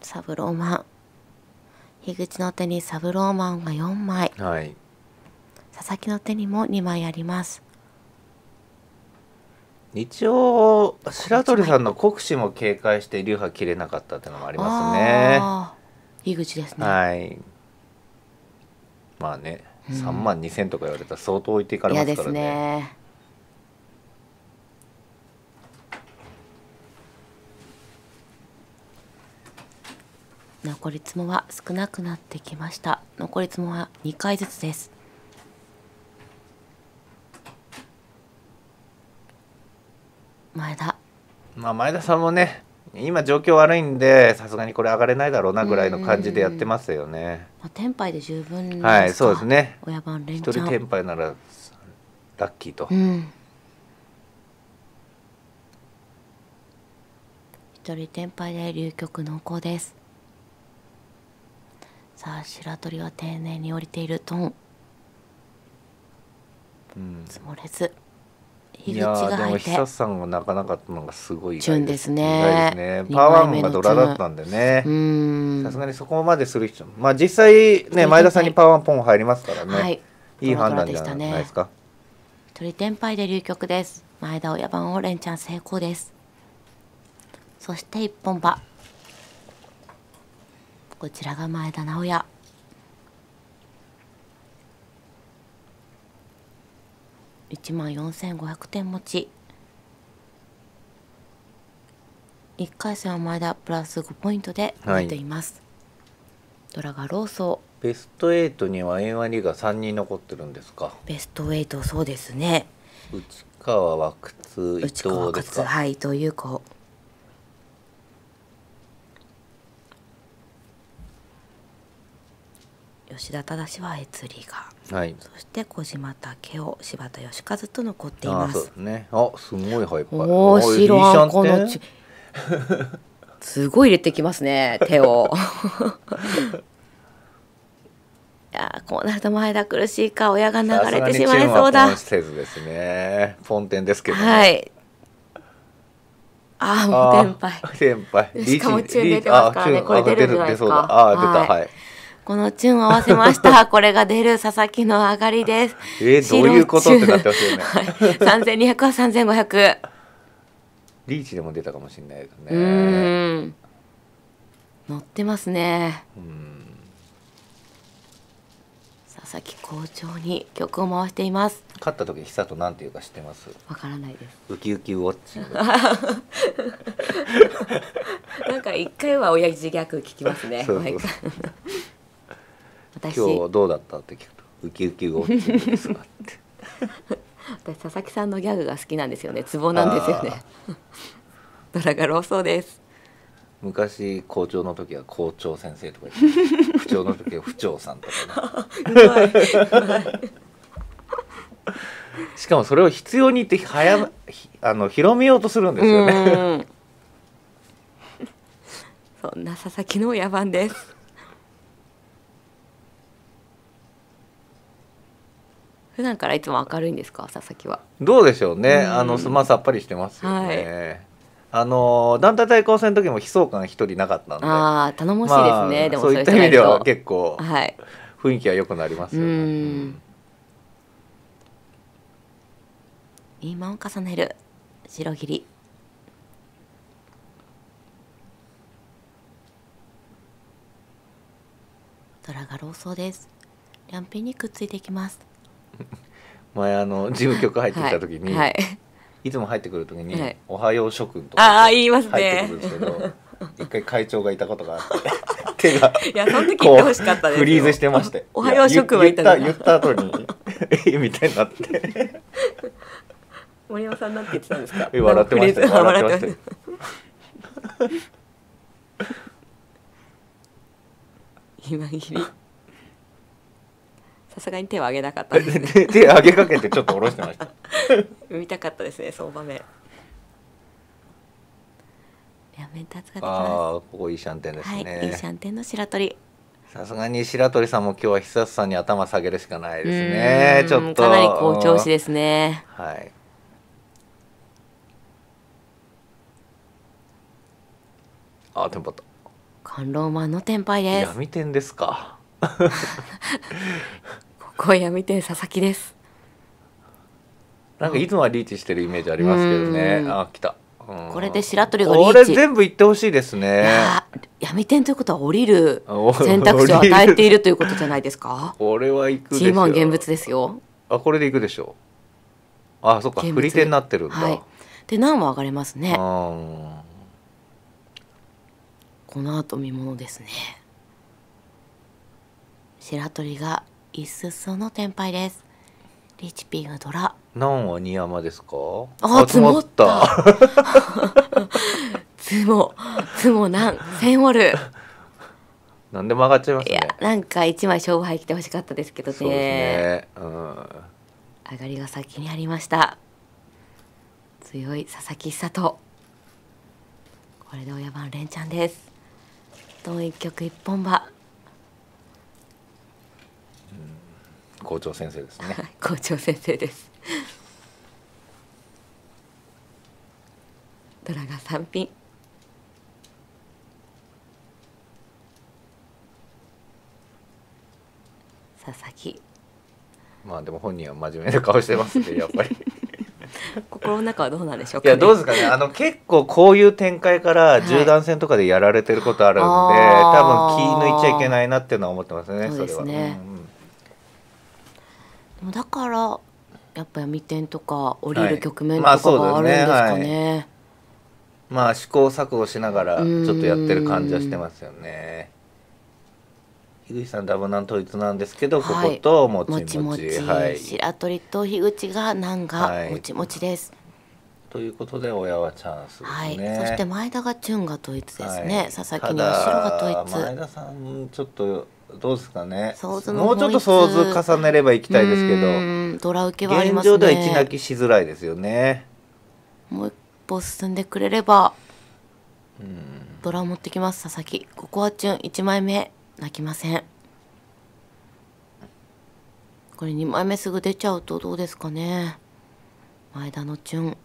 サブローマン。樋口の手にサブローマンが4枚。はい。佐々木の手にも2枚あります一応白鳥さんの国士も警戒して流派切れなかったっていうのもありますね。あー。樋口ですね、はい。まあね、3万2000とか言われたら相当置いていかれ嫌ですからね。ね。残りつもは少なくなってきました。残りつもは2回ずつです前田。まあ前田さんもね今状況悪いんでさすがにこれ上がれないだろうなぐらいの感じでやってますよね。まあ、テンパイで十分ですか？はいそうですね。親番連一チャン。人テンパイならラッキーと。うん。一人テンパイで流局濃厚です。さあ白鳥は丁寧に降りているトン。うん。積もれず口やーでも久さんが泣かなかったのがすごい意チュンですね。ですね。二パワー枚目のマンがドラだったんでね。さすがにそこまでする人まあ実際ね前田さんにパワーポン入りますからね、はい。いい判断じゃないですか。一人テンパイで流局です。前田親番を連チャン成功です。そして一本馬こちらが前田直哉1万4500点持ち。1回戦は前田プラス5ポイントで出ています、ドラがローソベスト8には円割が3人残ってるんですか？ベスト8そうですね。内川は靴伊藤ですか？勝はい伊藤優子。吉田忠は悦里がはい。そして小島武雄柴田義和と残っていああます。そうですね。あすごいハイパー。おお白あんこのちちすごい入れてきますね手を。いやーこうなると前田苦しいか親が流れてしまいそうだ。せずですね。ポンテンですけどね。はい。ああ もう天敗先輩。しかもチューン出てますからねこれ出るんじゃないですか。あ出た。はい。はいこのチューンを合わせました。これが出る佐々木の上がりです。えーどういうことってなってますよねはい。三千二百は三千五百。リーチでも出たかもしれないですねうーん。乗ってますね。うん佐々木好調に曲を回しています。勝った時久となんていうか知ってます？わからないです。ウキウキウォッチ なんか一回は親父ギャグ聞きますね。そうそう毎回私。今日どうだった？って聞くとウキウキウォッチングですか？って。私佐々木さんのギャグが好きなんですよね。ツボなんですよね。ドラが老僧です。昔校長の時は校長先生とか不長の時は不長さんとか、ね、しかもそれを必要に言って早ひあの広めようとするんですよね。うん。そんな佐々木の野番です普段からいつも明るいんですか？佐々木は。どうでしょうね。うん。あのまあさっぱりしてますよね、はい。あの団体対抗戦の時も悲壮感一人なかったんで。ああ頼もしいですね、でもそういった意味では結構はい。雰囲気は良くなりますよね、うん。いい間を重ねる。白切り。ドラが老僧です。リャンピンにくっついていきます 前あの事務局入ってきた時に、はい、はい。いつも入ってくる時に「はい。おはよう諸君」とああか言います入ってねくるんですけど一回会長がいたことがあって 手がいやその時言ってほしかったですよ。フリーズしてまして。おはよう諸君は言った。の言言った言った後に えみたいになって。森山さんなんて言ってたんですか？え笑ってました笑ってましたよ。今切りさすがに手を挙げなかったですね。手手上げかけてちょっと下ろしてました？見たかったですねその場面。両面タツができまああここいいシャンテンですすはい、ね、いいシャンテンの白鳥。さすがに白鳥さんも今日は久さんに頭下げるしかないですね。ちょっと。かなり好調子ですね。はい。あテンパった。観音マンの天敗です。闇点ですかここは闇天佐々木です。なんかいつもはリーチしてるイメージありますけどね。うん。あ来た、うん。これで白鳥がリーチ。これ全部いってほしいですいね闇天ということは降りるお選択肢を与えているということじゃないですか？これは行くでしょ G1 現物ですよ。あこれで行くでしょう。あそっか。振り手になってるんだ、はい。で何も上がれますね。うんこの後見ものですね白鳥が一裾の天敗です。リーチピーがドラ。何は二山ですか？あ積もった。ツモツモなん。千オル。なんで曲がっちゃいますね。いやなんか一枚勝負入ってほしかったですけどね。そうですね、うん、上がりが先にありました。強い佐々木久人。これで親番連チャンです。ドン一曲一本馬校長先生ですね。校長先生です。ドラが三品。佐々木。まあでも本人は真面目な顔してますねやっぱり。心の中はどうなんでしょうか、ね、いやどうですかね。あの結構こういう展開から銃弾戦とかでやられてることあるんで、あー。多分気抜いちゃいけないなっていうのは思ってますねねれは、うんだからやっぱ闇点とか降りるはい局面とまあかがあるんですかそうですね,、まあ試行錯誤しながらちうん。ょっとやってる感じはしてますよね。樋口さんダブナン統一なんですけど、はい。こことももち。もちはい。白鳥と樋口が難はい。がもちもちです、ということで親はチャンスですはい、ね、そして前田がチュンが統一ですね、はい。佐々木には白が統一。前田さんちょっとどうですかね。もうちょっと想像重ねれば行きたいですけうどドラ受けはありますね。現状では一泣きしづらいですよね。もう一歩進んでくれれば。うん。ドラを持ってきます佐々木。ここはチュン1枚目。泣きません。これ2枚目すぐ出ちゃうとどうですかね。前田のチュン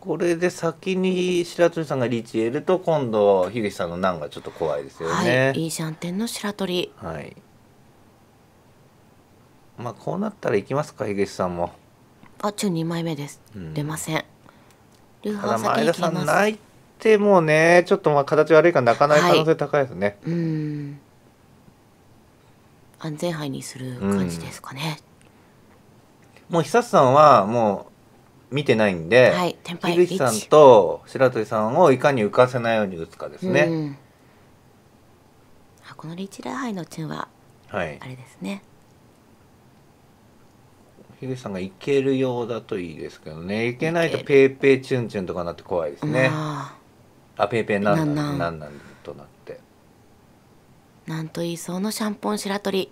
これで先に白鳥さんがリーチ得ると今度樋口さんの難がちょっと怖いですよはねいいの白鳥。はい。まあこうなったら行きますか樋口さんも。あチュン2枚目です、うん。出ません。ルーハー先ます。泣いてもねちょっとまあ形悪いから泣かない。可能性高いですね、うーん。安全牌にする感じですかね、もう久さんはもう見てないんで、はい樋口さんと白鳥さんをいかに浮かせないように打つかですね、うん。あこのリーチラハイのチュンははい。あれですね。樋口さんがいけるようだといいですけどね。いけないとペーペーチュンチュンとかなって怖いですね。ああペーペーなんなんなんなん。となって。あなんと言いそうのシャンポン白鳥。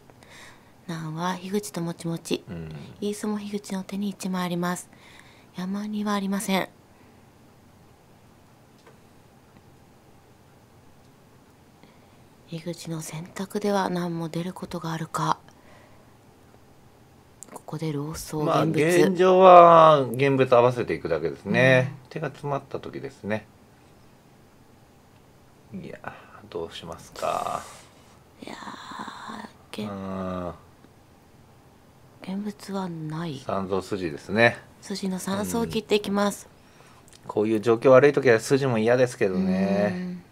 なんは樋口ともちもち。うん。イースも樋口の手に1枚あります山にはありません。樋口の選択では何も出ることがあるか。ここで老僧まあ現物、現状は現物合わせていくだけですね、手が詰まった時ですね。いやどうしますか。いや現物はない。三蔵筋ですね筋の三層を切っていきます、こういう状況悪い時は筋も嫌ですけどね。うん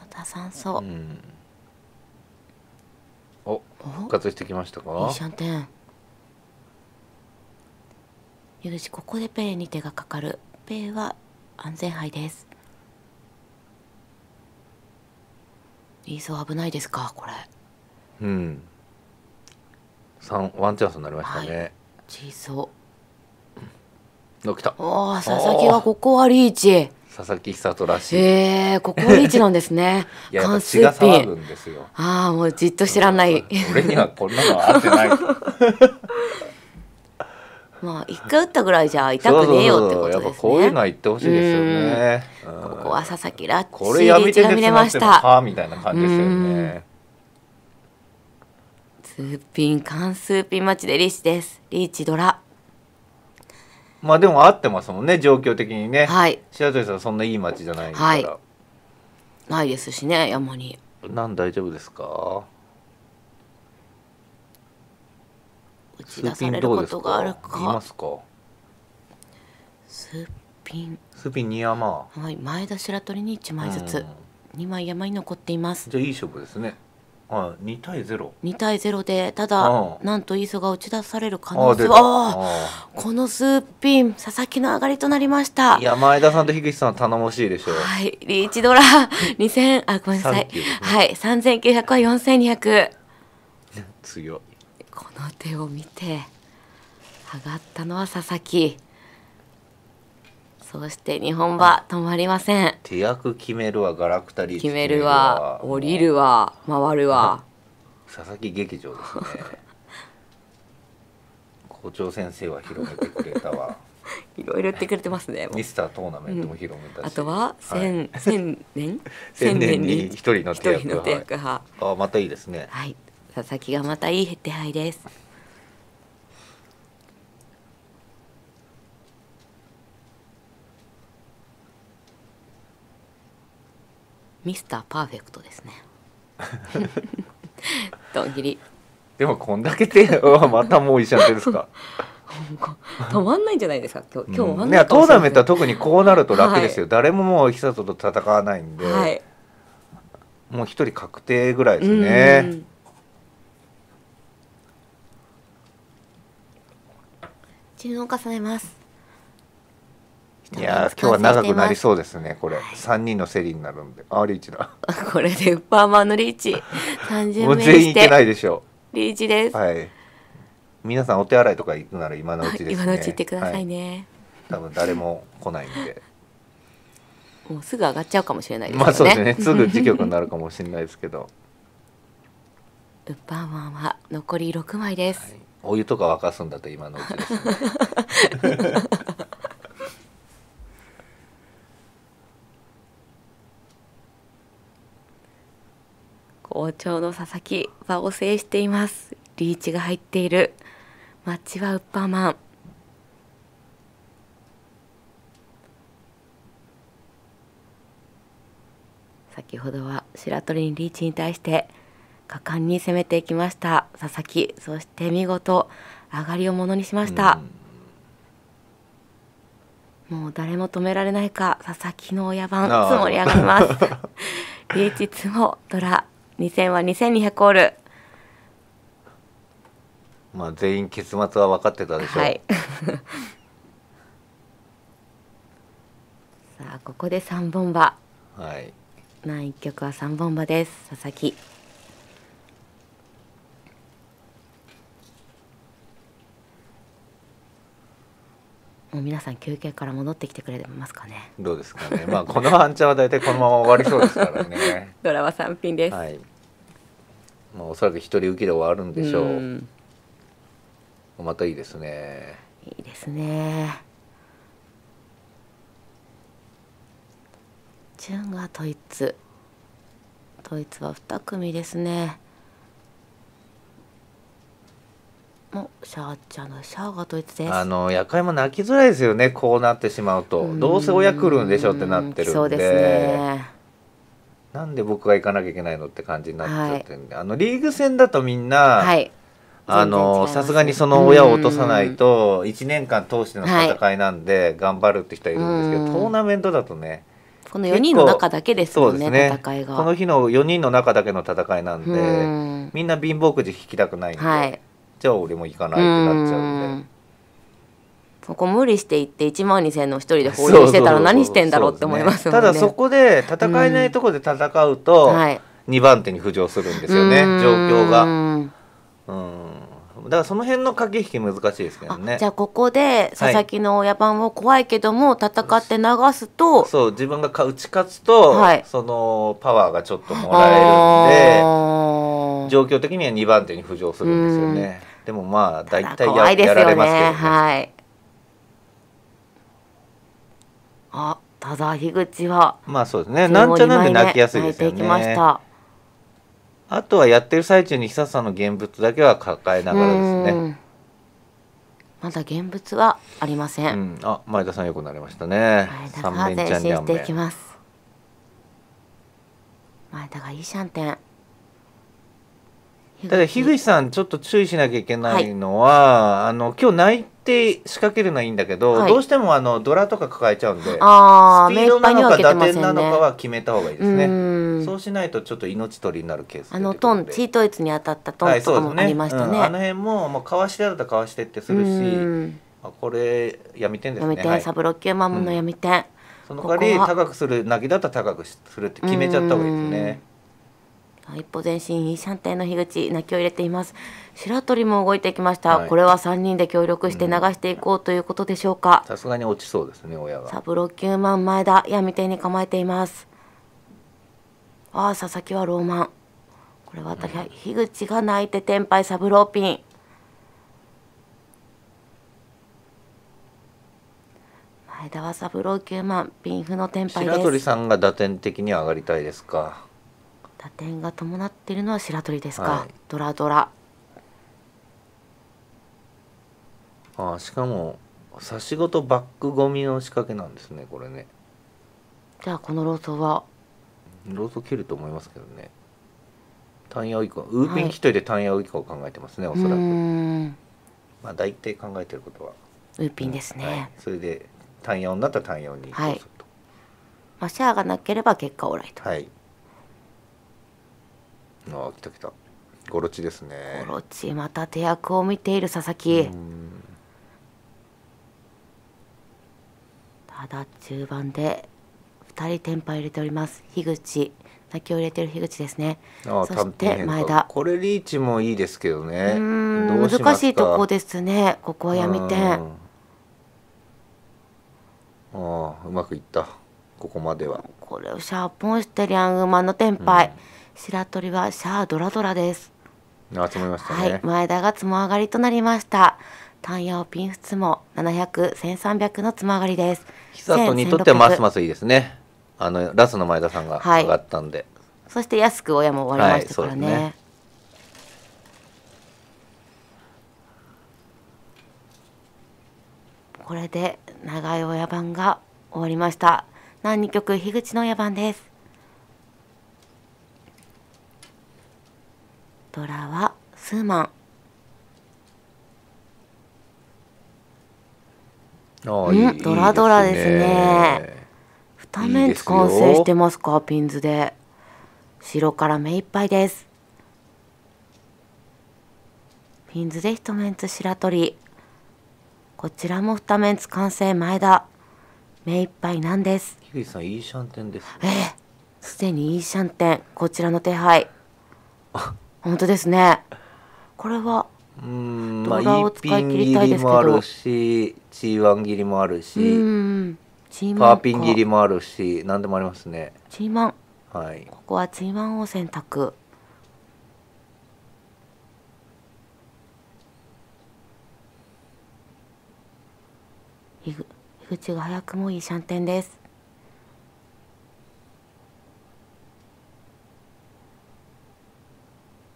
また三層、うん。おお？復活してきましたいか？いシャンテン樋口ここでペイに手がかかる。ペイは安全牌です。いいそう危ないですかこれ。うん三ワンチャンスになりましたね、小そお来た。おお佐々木がここはリーチ。佐々木久人らしい。へえここはリーチなんですね。いや関数ピンああもうじっとしてらんない。俺にはこんなのは合ってない。まあ一回打ったぐらいじゃ痛くねえよってことですね。こういうのは言ってほしいですよね。うん。ここは佐々木ラッこれやチーリーチが見れました。あみたいな感じですよね。ツーピン関数ピンマッチでリーチですリーチドラまあでも合ってますもんね状況的にね。はい白鳥さんそんないい街じゃないから。はいないですしね山になん大丈夫ですか？打ち出されることがあるか。言いまかすか？スーピンスーピン二山。はい前田白鳥に1枚ずつ、2枚山に残っていますじゃあいい勝負ですね。はい、二対ゼロ。2対0でただうんなんとイーソが打ち出される可。能性はこのスーピン佐々木の上がりとなりましたあいや前田さんと樋口さんは頼もしいでしょう。はいリーチドラ 2000あごめんなさい39ですねはい3900は4200強い。この手を見て上がったのは佐々木そして日本馬止まりません。手役決めるわガラクタリ決めるわ降りるわ回るわ。佐々木劇場ですね。校長先生は広めてくれたわ。いろいろ言ってくれてますねミスタートーナメントも広めたし、あとははい。千千年？千年に一人の手役。一人の手役派。あまたいいですね。はい。佐々木がまたいい手配ですミスターパーフェクトですね。ドン切りでもこんだけ手はまたもう一緒になってるんですか？止まんないんじゃないですか？今日今日うんねトーナメントはと特にこうなると楽ですよ、誰ももう久里と戦わないんで、はい。もう一人確定ぐらいですうねん。注文を重ねますいやー今日は長くなりうそうですねこれ。三人の競りになるんで。あリーチだ これでウッパーマンのリーチ。30もう名全員いけないでしょリーチです、うはい。皆さんお手洗いとか行くなら今のうちですね。今のうち行ってくださいはい。ね、多分誰も来ないんで。もうすぐ上がっちゃうかもしれないですまあそうですね。ね すぐ時局になるかもしれないですけど、ウッパーマンは残り6枚です、お湯とか沸かすんだと今のうちですね 好調の佐々木場を制しています。リーチが入っている。マッチはウッパーマン。先ほどは白鳥にリーチに対して果敢に攻めていきました。佐々木そして見事上がりをものにしました、もう誰も止められないか佐々木の親番ああ。積もり上がります。リーチツモドラ2000は2200オール。まあ全員結末は分かってたでしょう、はい。さあここで3本馬はい。南一曲は3本馬です佐々木もう皆さん休憩から戻ってきてくれてますかね。どうですかね。まあこの半茶は大体このまま終わりそうですからね。ドラは3品です、はい。まあおそらく一人受けで終わるんでしょう、ん。またいいですね。いいですね。順が統一。統一は2組ですねもうシャーちゃんのシャーが統一です。あの夜会も泣きづらいですよね。こうなってしまうと。どうせ親来るんでしょってなってるんで。そうですね。なんで僕が行かなきゃいけないのって感じになっちゃってるんで、あのリーグ戦だとみんな、はい。あのさすがにその親を落とさないと1年間通しての戦いなんで頑張るって人はいるんですけど、うん。トーナメントだとねこの4人の中だけですもんね戦いが。この日の4人の中だけの戦いなんで、うん。みんな貧乏くじ引きたくないんで、はいじゃあ俺も行かないってなっちゃうんで。んそこ無理して行って1万2000の一人で放流してたら何してんだろうって思いますもんね。ただそこで戦えないところで戦うと、はい2番手に浮上するんですよねうん。状況が。うん。だからその辺の駆け引き難しいですけどあねじゃあここで佐々木の親番も怖いけども戦って流すとそう自分がか打ち勝つと、はい。そのパワーがちょっともらえるんで状況的には2番手に浮上するんですよねでもまあ大体や,、怖いですよやられますけどね。ね、はい。あただ樋口は。まあそうですね。なんちゃなんで泣きやすいですよね。たあとはやってる最中に久さんの現物だけは抱えながらですね。うん。まだ現物はありませ、うん。ん、あ前田さんよくなりましたね。前田す。前田がいいシャンテンただ樋口さんちょっと注意しなきゃいけないのは、あの今日泣いて仕掛けるのはいいんだけど、はい。どうしてもあのドラとか抱えちゃうんでスピードないのか打点なのかは決めた方がいいですね。うん。そうしないとちょっと命取りになるケースあのトンチートイツに当たったトンとかもありましたね。うん。あの辺ももうかわしてだったらかわしてってするし、これ闇点ですね。サブロッキューマンの闇点、その代わり高くする泣きだったら高くするって決めちゃった方がいいですね一歩前進いいシャンテンの樋口泣きを入れています。白鳥も動いてきました、はい。これは3人で協力して流していこうということでしょうか、さすがに落ちそうですね親がサブロッキューマン前田闇点に構えています。ああ佐々木はローマ。ンこれは、樋口が泣いて天敗サブローピン。前田はサブローキューマンピンフの天敗です。白鳥さんが打点的には上がりたいですか？打点が伴っているのは白鳥ですか、はい。ドラドラ。あしかも差しごとバックゴミの仕掛けなんですねこれね。じゃあこのローソは？ローソ切ると思いますけどね。単ヤウイカウーピン切っといて単ヤウイカを考えてますね、おうそらく。まあ大体考えてることは。ウーピンですね、はい、それで単ヤオンだったら単ヤオンに移行すると。まあ、シャアがなければ結果オーライと、はい、ああ来た来た。ゴロチですね。オロチまた手役を見ている佐々木、うん。ただ中盤で2人テンパ入れております。樋口。泣きを入れてる樋口ですね。そして前田。これリーチもいいですけどうね難しいとこですね。ここは闇うん。点ああうまくいった。ここまでは。これをシャーポンしてリャングマンのテンパイ、白鳥はシャアドラドラです。あ集めましたはいね、前田がつも上がりとなりました。単ヤオピンフツも700、1300のつも上がりです。久里にとってはますすますいいですね。あのラスの前田さんがはい。上がったんで、そして安く親も終わりましたからね,、はいこれで長い親番が終わりました。何2曲樋口の親番ですドラはスーマン。うんああいいドラドラですね。二面つ完成してますかピンズで。白から目いっぱいです。ピンズで一面つ白鳥こちらも二面つ完成前田。目いっぱいなんです。樋口さんいいシャンテンですええすでにいいシャンテン。こちらの手配本当ですね。これはうーんまあドラを一使い切りりたいですけど。もあるし G1 切りもあるうしパーピン切りかもあるし何でもありますね。チーマン。はい。ここはチーマンを選択。ひぐ樋口が早くもいいシャンテンです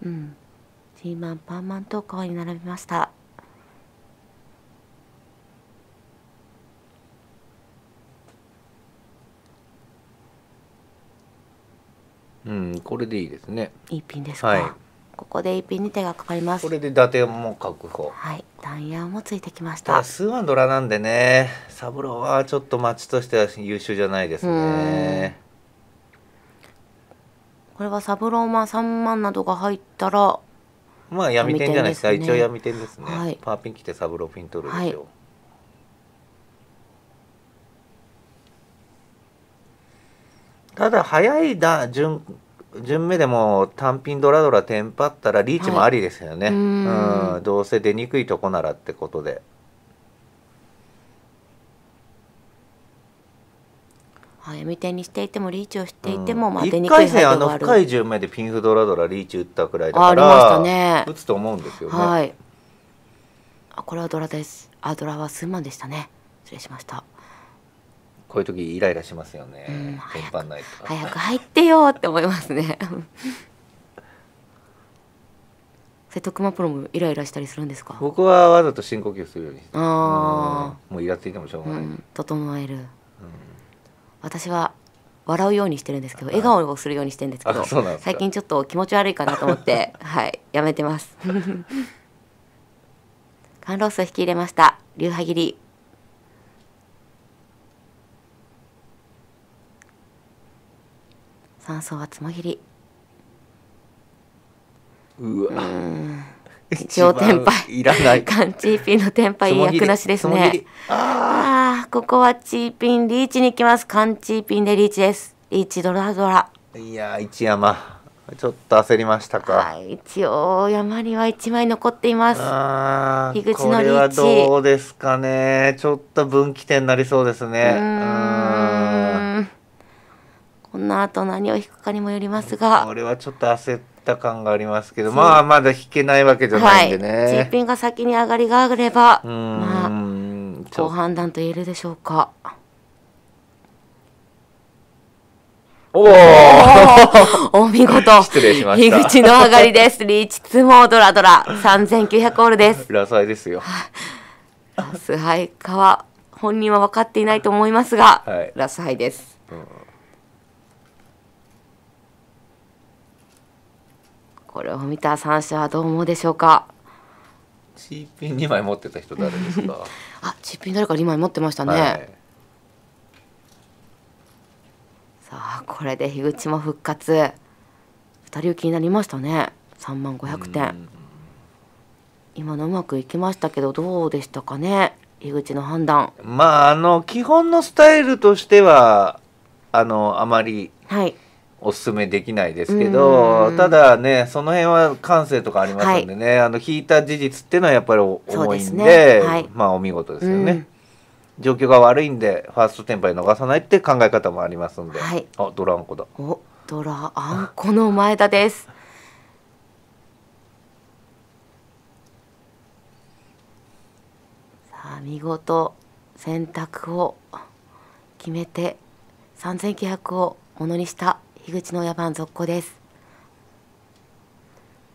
うん。チーマンパーマンと川に並びました。うん。これでいいですねいいピンですか、はい。ここでいいピンに手がかかります。これで打点も確保はい。ダイヤもついてきました。スワンドラなんでね。サブローはちょっと町としては優秀じゃないですねこれはサブローマン3万などが入ったらまあ闇点じゃないですか。一応闇点ですね、はい。パーピン来てサブローピン取るでしょう、ただ早いだ順順目でも単品ドラドラテンパったらリーチもありですよね、はいうん。どうせ出にくいとこならってことではい闇点にしていてもリーチをしていても、うんまあ出に一くい配回戦あの深い順目でピンフドラドラリーチ打ったくらいだからあありましたね。打つと思うんですよね、はい。あこれはドラです。あドラは数万でしたね。失礼しました。こういう時イライラしますよね。うん天板ないと。か早く入ってよって思いますね。瀬戸熊プロもイライラしたりするんですか？僕はわざと深呼吸するようにして。あうん。もうイラついてもしょうあ、がない、うん、整える、私は笑うようにしてるんですけど笑顔をするようにしてるんですけど最近ちょっと気持ち悪いかなと思って はいやめてます。缶ロースを引き入れました。流派切り。三層はつもぎり。うわ一応天杯いらない。カンチーピンの天杯役なしですねああここはチーピンリーチに行きます。カンチーピンでリーチです。リーチドラドラ。いやー一山。ちょっと焦りましたか、はい一応山には一枚残っています。樋口のリーチ。これはどうですかね。ちょっと分岐点になりそうですね。うーん。この後何を引くかにもよりますが。これはちょっと焦った感がありますけどまあまだ引けないわけじゃないんでね、はい、チーピンが先に上がりが上がればまあ好判断と言えるでしょうか。おおお見事。失礼しました。樋口の上がりです。リーチツモードラドラ。3900オールです。ラサイですよ。ラスハイかは本人は分かっていないと思いますが、はい。ラスハイです、これを見た三者はどう思うでしょうか？チーピン2枚持ってた人誰ですか？あチッピン誰か2枚持ってましたね、はい。さあこれで樋口も復活。2人受けになりましたね。3万500点。今のうまくいきましたけどどうでしたかね？樋口の判断。まああの基本のスタイルとしてはあのあまりはいおすすめできないですけうどん。ただねその辺は感性とかありますんでね、あの引いた事実っていうのはやっぱり重いんでねはい。まあお見事ですよね、うん。状況が悪いんでファーストテンパイ逃さないって考え方もありますんで、はい。あドランコだ。おドラあんこの前田です。さあ見事選択を決めて3900をものにした樋口の野蛮続行です。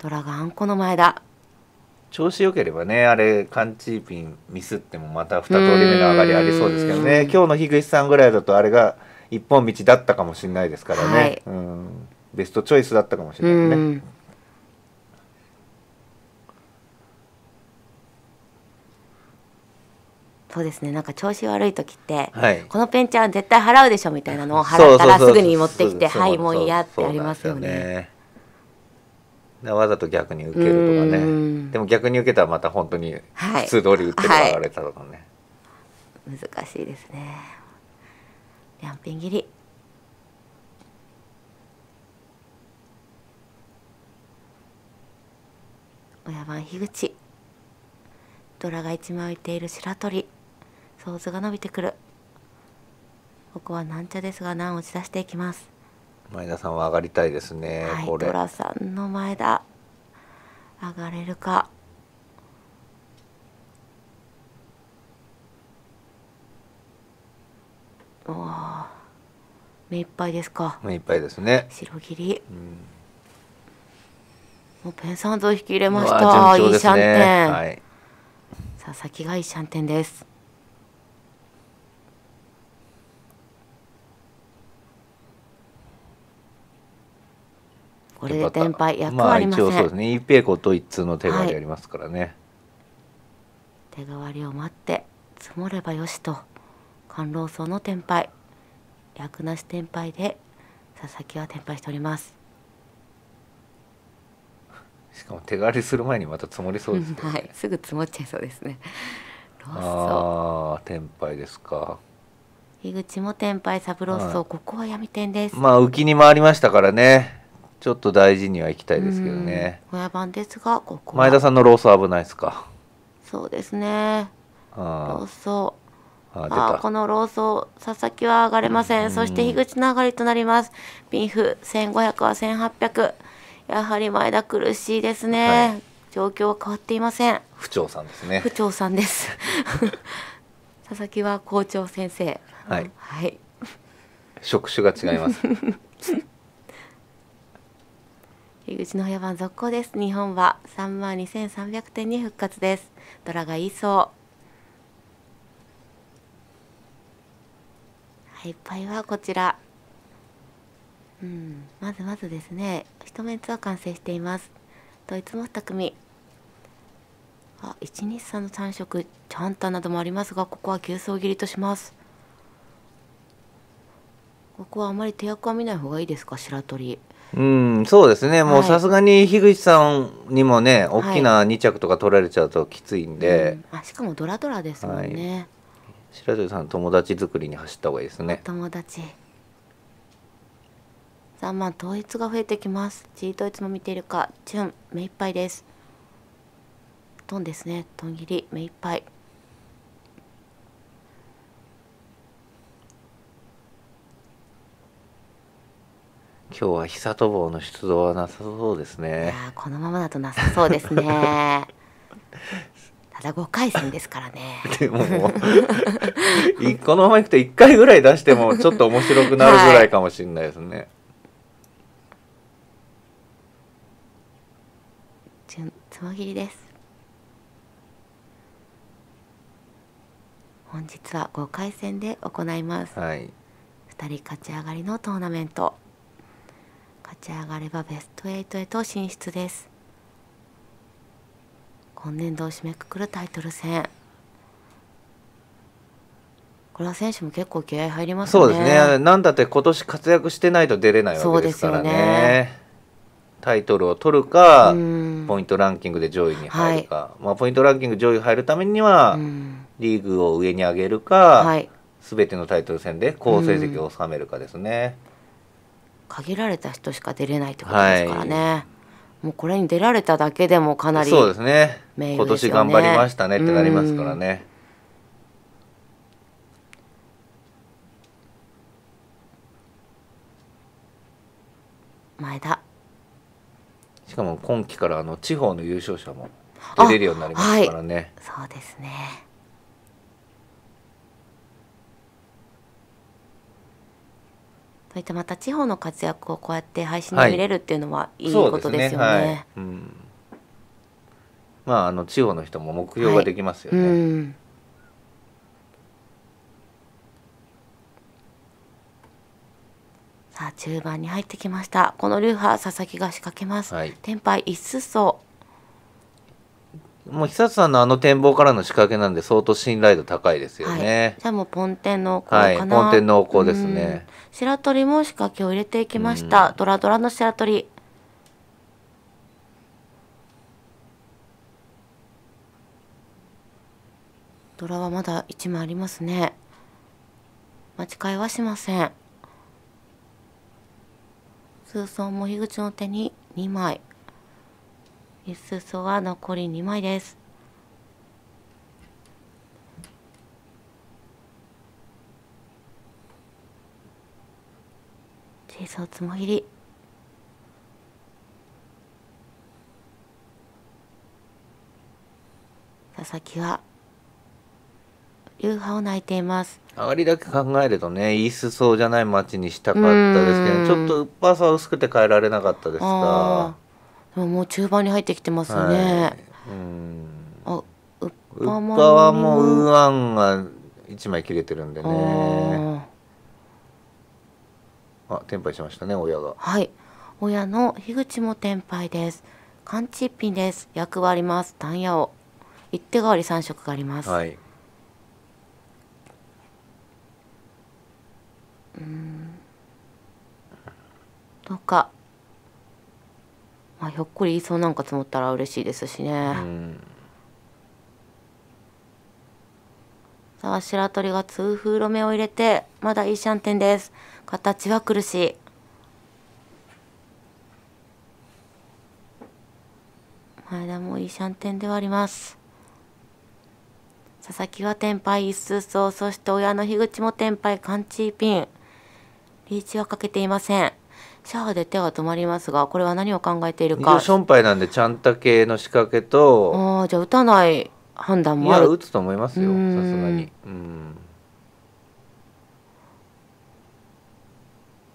ドラがあんこの前田調子良ければねあれカンチーピンミスってもまた2通り目の上がりありそうですけどね。うん。今日の樋口さんぐらいだとあれが一本道だったかもしれないですからね、はい。うん。ベストチョイスだったかもしれうないね、そうですねなんか調子悪い時って、はいこのペンチャン絶対払うでしょみたいなのを払ったらすぐに持ってきてはいもう嫌ってありますよね。わざと逆に受けるとかうんねでも逆に受けたらまた本当にはい普通通り打ってるはい上がれたとかね、難しいですね。両ペン切り。親番樋口。ドラが一枚浮いている白鳥。ソーズが伸びてくる。ここはなんちゃですが難を打ち出していきます。前田さんは上がりたいですね、はい、これドラさんの前だ。上がれるか。おお。目いっぱいですか。目いっぱいですね白切り。うんもうペンサンドを引き入れましうた。いいシャンテン。ねはい佐々木がいいシャンテンです。これで天敗役はありません。あ一応そうですねイーペイコと一通の手がありますからね、手代わりを待って積もればよしと官老層の天敗役なし天敗で佐々木は天敗しております。しかも手代わりする前にまた積もりそうですけどね、はい、すぐ積もっちゃいそうですね。ああ天敗ですかー、樋口も天敗サブローソー、はいここは闇天です。まあ浮きに回りましたからねちょっと大事には行きたいですけどね。うん。親番ですが、ここは。前田さんのローソ危ないですか？そうですね。ローあソーあこのローソー、佐々木は上がれません。そして樋口の上がりとなります。ピンフ1500は1800。やはり前田苦しいですね。はい。状況は変わっていません。不調さんですね。不調さんです。佐々木は校長先生。はい。はい。職種が違います 樋口の早番続行です。日本は3万2300点に復活です。ドラが言いそう。はいいっぱいはこちら。うん。まずまずですね。一メンツは完成しています。ドイツも2組。あ123の3色。チャンタなどもありますがここは急走切りとします。ここはあまり手役は見ない方がいいですか？白鳥。うんそうですね。もうはい。さすがに樋口さんにもね大はい。きな2着とか取られちゃうときついんで、うん。あしかもドラドラですもんね、白鳥さん友達作りに走った方がいいですね。友達。3万統一が増えてきます。チー統一も見ているか。チュン目いっぱいです。トンですね。トン切り目いっぱい今日は久渡坊の出動はなさそうですいねこのままだとなさそうですね。ただ5回戦ですからね。でもこのままいくと1回ぐらい出してもちょっと面白くなるぐらいかもしれないですね、チュンつま切りです。本日は5回戦で行います。はい。2人勝ち上がりのトーナメント勝ち上がればベスト8へと進出です。今年度を締めくくるタイトル戦。これは選手も結構気合い入りますね。そうですね。なんだって今年活躍してないと出れないわけですからね。ね。タイトルを取るか、うん。ポイントランキングで上位に入るか、まあ、ポイントランキング上位に入るためには、うん。リーグを上に上げるか、はい。すべてのタイトル戦で好成績を収めるかですね、限られた人しか出れないってことですからね、もうこれに出られただけでもかなりそうですね。名今年頑張りましたねってなりますからね、前田。しかも今期からあの地方の優勝者も出れるようになりますからね、そうですねそういったまた地方の活躍をこうやって配信で見れるっていうのはいいことですよね。はい。うん、まああの地方の人も目標ができますようね、ん。さあ中盤に入ってきました。この流派佐々木が仕掛けます、はい。天敗一数走もう久さんのあの展望からの仕掛けなんで相当信頼度高いですよはい、ね、じゃあもうポンテン濃厚かな、はい。ポンテン濃厚ですね。うん白鳥も仕掛けを入れていきました、ドラドラの白鳥。ドラはまだ1枚ありますね。待ち替えはしません。数層も樋口の手に2枚。一数層は残り2枚です小さつもぎり。佐々木は流派を泣いています。上がりだけ考えるとねいい裾そうじゃない街にしたかったですけうん。どちょっとウッパーさは薄くて変えられなかったですあが。あでももう中盤に入ってきてますよはね、い。うん。あウッウッパもパはもうウーアンが1枚切れてるんでねああ転敗しましたね親が。ーはい。親の樋口も天敗です。完治一品です。役はあります。単野を。一手代わり三色があります、はい。どうか。まあひょっこり言いそうなんか積もったら嬉しいですしね、うん。さあ白鳥が痛風路目を入れてまだいいシャンテンです形は苦しい。前田もいいシャンテンではあります。佐々木は天敗一数走そして親の樋口も天敗カンチーピン。リーチはかけていません。シャアで手が止まりますがこれは何を考えている一か応ションパイなんでちゃんた系の仕掛けとああじゃあ打たない判断いもある。や打つと思いますよさすがに。うん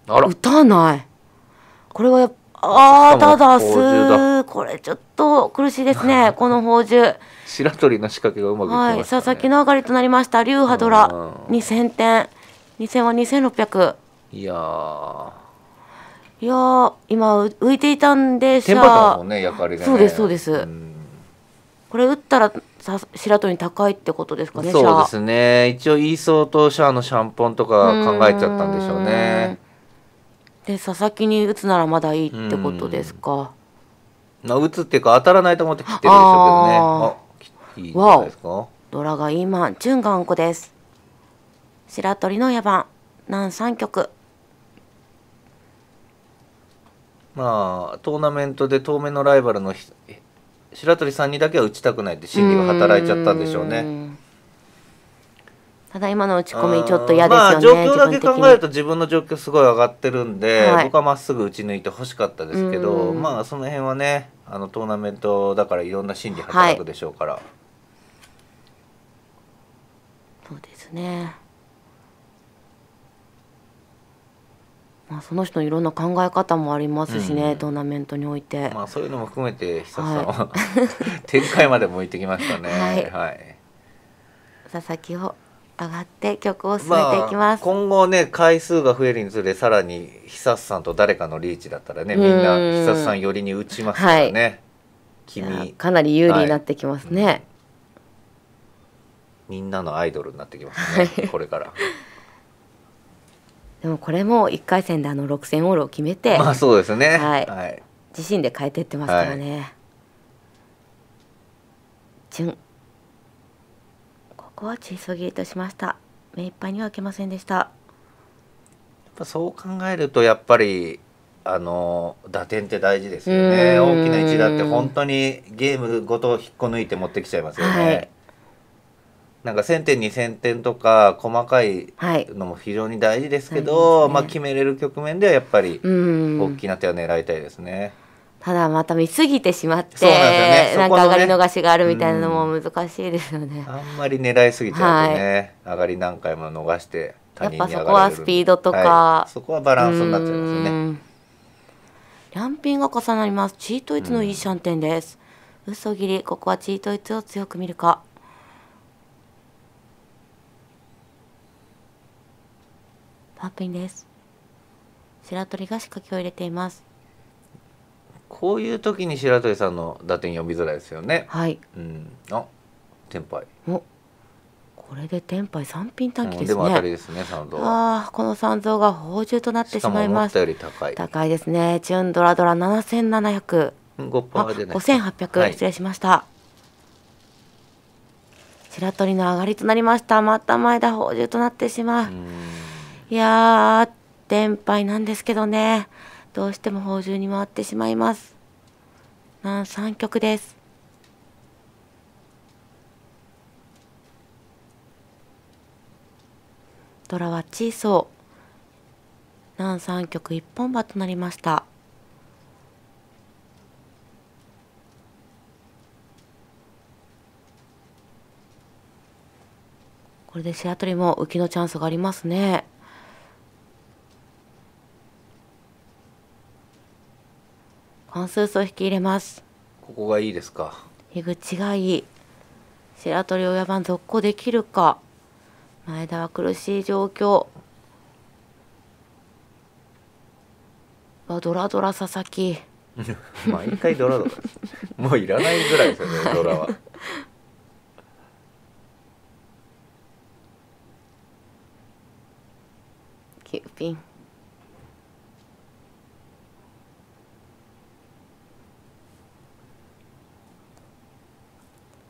あら打たない。これはああただすこれちょっと苦しいですね。この宝珠。白鳥の仕掛けがうまくいってましたね、はい。佐々木の上がりとなりました。流波ドラうん2000点。2000は2600いやー。いやー今う浮いていたんでテンパってますもんねねそうですそうですんこれ打ったらさ白鳥高いってことですかねそうです。ね一応イーソーとシャアのシャンポンとか考えちゃったん。でしょうねで佐々木に打つならまだいいってことですか？まあ打つっていうか当たらないと思って切ってるでしょうけどね。あいいですか。ドラが今準頑固です。白鳥の野番南3局。まあトーナメントで当面のライバルのひ白鳥さんにだけは打ちたくないって心理が働いちゃったんでしょうね。んただ今の打ち込みちょっと嫌ですよね、まあ状況だけ考えると自分の状況すごい上がってるんで、はい。僕はまっすぐ打ち抜いてほしかったですけどうん。まあその辺はねあのトーナメントだからいろんな心理働くでしょうから、そうですね。まあその人のいろんな考え方もありますしね、うん。トーナメントにおいて、まあそういうのも含めて久さんは、展開まで向いてきましたね。はい。はい。佐々木を上がって曲を進めていきます、今後ね回数が増えるにつれさらに久さんと誰かのリーチだったらねみんなうん久さん寄りに打ちますからね、い。や君かなり有利になってきますね、みんなのアイドルになってきますねこれから。でもこれも1回戦であの6戦オールを決めて、まあそうですね。はい。はい、自身で変えてってますからね、順ここはチーソギリとしました。目いっぱいには開けませんでした。やっぱそう考えるとやっぱりあの打点って大事ですよね。うん。大きな一打って本当にゲームごと引っこ抜いて持ってきちゃいますよね、はい。なんか1000点2000点とか細かいはい。のも非常に大事ですけ大ど、事ですね。まあ決めれる局面ではやっぱりうん。大きな手は狙いたいですね、ただまた見すぎてしまってね。なんか上がり逃しがあるみたいなのも難しいですよね、あんまり狙いすぎちゃうとね、上がり何回も逃して他人に上がれるやっぱそこはスピードとかはい。そこはバランスになっちゃいますよね。うん。リャンピンが重なります。チートイツのいいシャンテンです、嘘切り。ここはチートイツを強く見るか。パーピンです。白鳥が仕掛けを入れていますこういう時に白鳥さんの打点読みづらいですよね。はい。うん。あテンパイおこれでテンパイ3ピン短期ですでも当たりねですねああこの三蔵が宝珠となってしまいます。思ったより高い。高いですね。チュンドラドラ7700 5%あ、でね5800、はい。失礼しました。白鳥の上がりとなりました。また前田宝珠となってしまう。うん。いやー、天敗なんですけどね。どうしても宝珠に回ってしまいます。なん3曲です。ドラはチーソー。なん3曲一本馬となりました。これで白鳥も浮きのチャンスがありますね。関数数引き入れます。ここがいいですか？樋口がいい。白鳥親番続行できるか？前田は苦しい状況。わドラドラ佐々木。毎回ドラドラもういらないぐらいですよねドラは9ピン。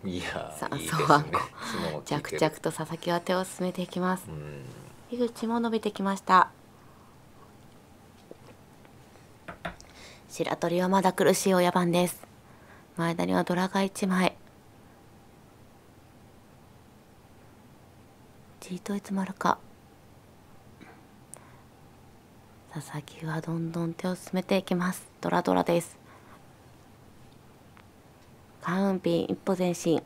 いやさあそうは角も効い着々と佐々木は手を進めていきます。う。ん樋口も伸びてきました。白鳥はまだ苦しい親番です。前田にはドラが1枚。チートいつまるか。佐々木はどんどん手を進めていきます。ドラドラです。カウンピン一歩前進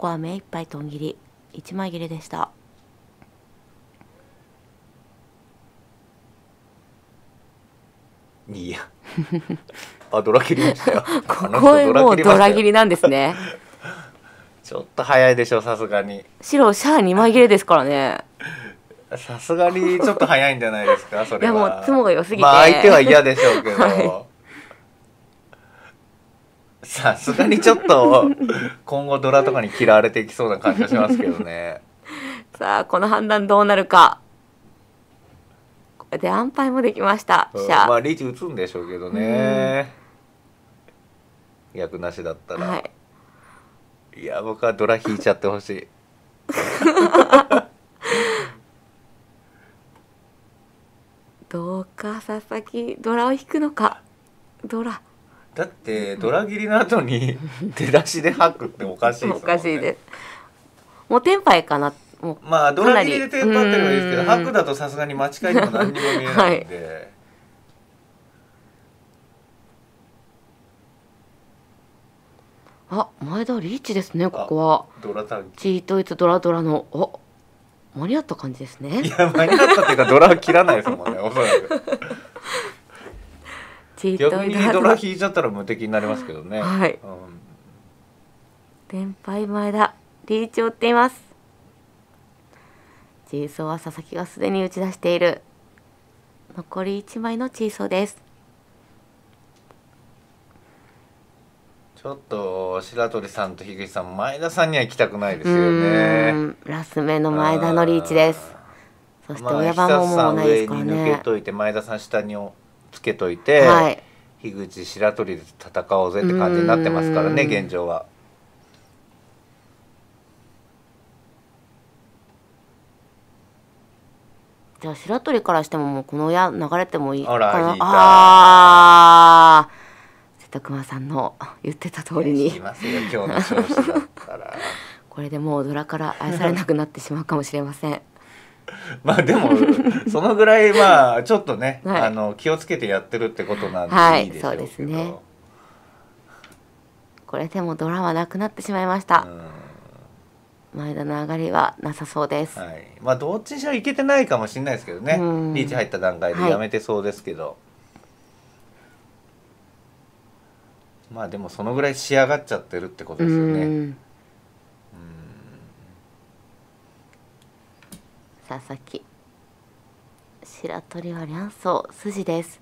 ここは目いっぱいトン切り一枚切れでしたいやあドラ切りましたよここへもうドラ切りりなんですねちょっと早いでしょさすがに白シャア二枚切れですからねさすがにちょっと早いんじゃないですかそれはいやもうツモが良すぎてまあ相手は嫌でしょうけど、は さすがにちょっと今後ドラとかに嫌われていきそうな感じがしますけどね。さあこの判断どうなるか。これで安牌もできました。うんシャア、まあリーチ打つんでしょうけどね。役なしだったら、はい。い、や僕はドラ引いちゃってほしい。どうか佐々木ドラを引くのか。ドラだってドラ切りの後に 出だしで吐くっておかしいですもんね。おかしいです。もうテンパイかなもうまあドラ切りでテンパってればいいですけどうん吐くだとさすがに間違いでも何にも見えないんで、あ前田リーチですねここは。ドラ短期チートイツドラドラのお間に合った感じですいねや間に合ったっていうかドラは切らないですもんねおそらくチー逆トイツにドラ引いちゃったら無敵になりますけどね。はい。うん。テンパイ前田リーチを打っています。チーソーは佐々木がすでに打ち出している。残り1枚のチーソーです。ちょっと白鳥さんと樋口さん前田さんには行きたくないですうよーねん。ラス目の前田のリーチです。そして親番ももうないですからまあ、久さん上に抜ねけといて前田さん下につけといて、はい。樋口白鳥で戦おうぜって感じになってますからねうん。現状は。じゃあ白鳥からしてももうこの親流れてもいいかな。あらいいかああ瀬戸熊さんの言ってた通りに。これでもうドラから愛されなくなってしまうかもしれません まあでもそのぐらいまあちょっとね、はい。あの気をつけてやってるってことなんではい。そうですね。これでもドラはなくなってしまいました、前田の上がりはなさそうです、うんはい、まあどっちにしろいけてないかもしれないですけどね。うん。リーチ入った段階でやめてそうですけど、まあでもそのぐらい仕上がっちゃってるってことですよねうん佐々木白鳥は両層筋です。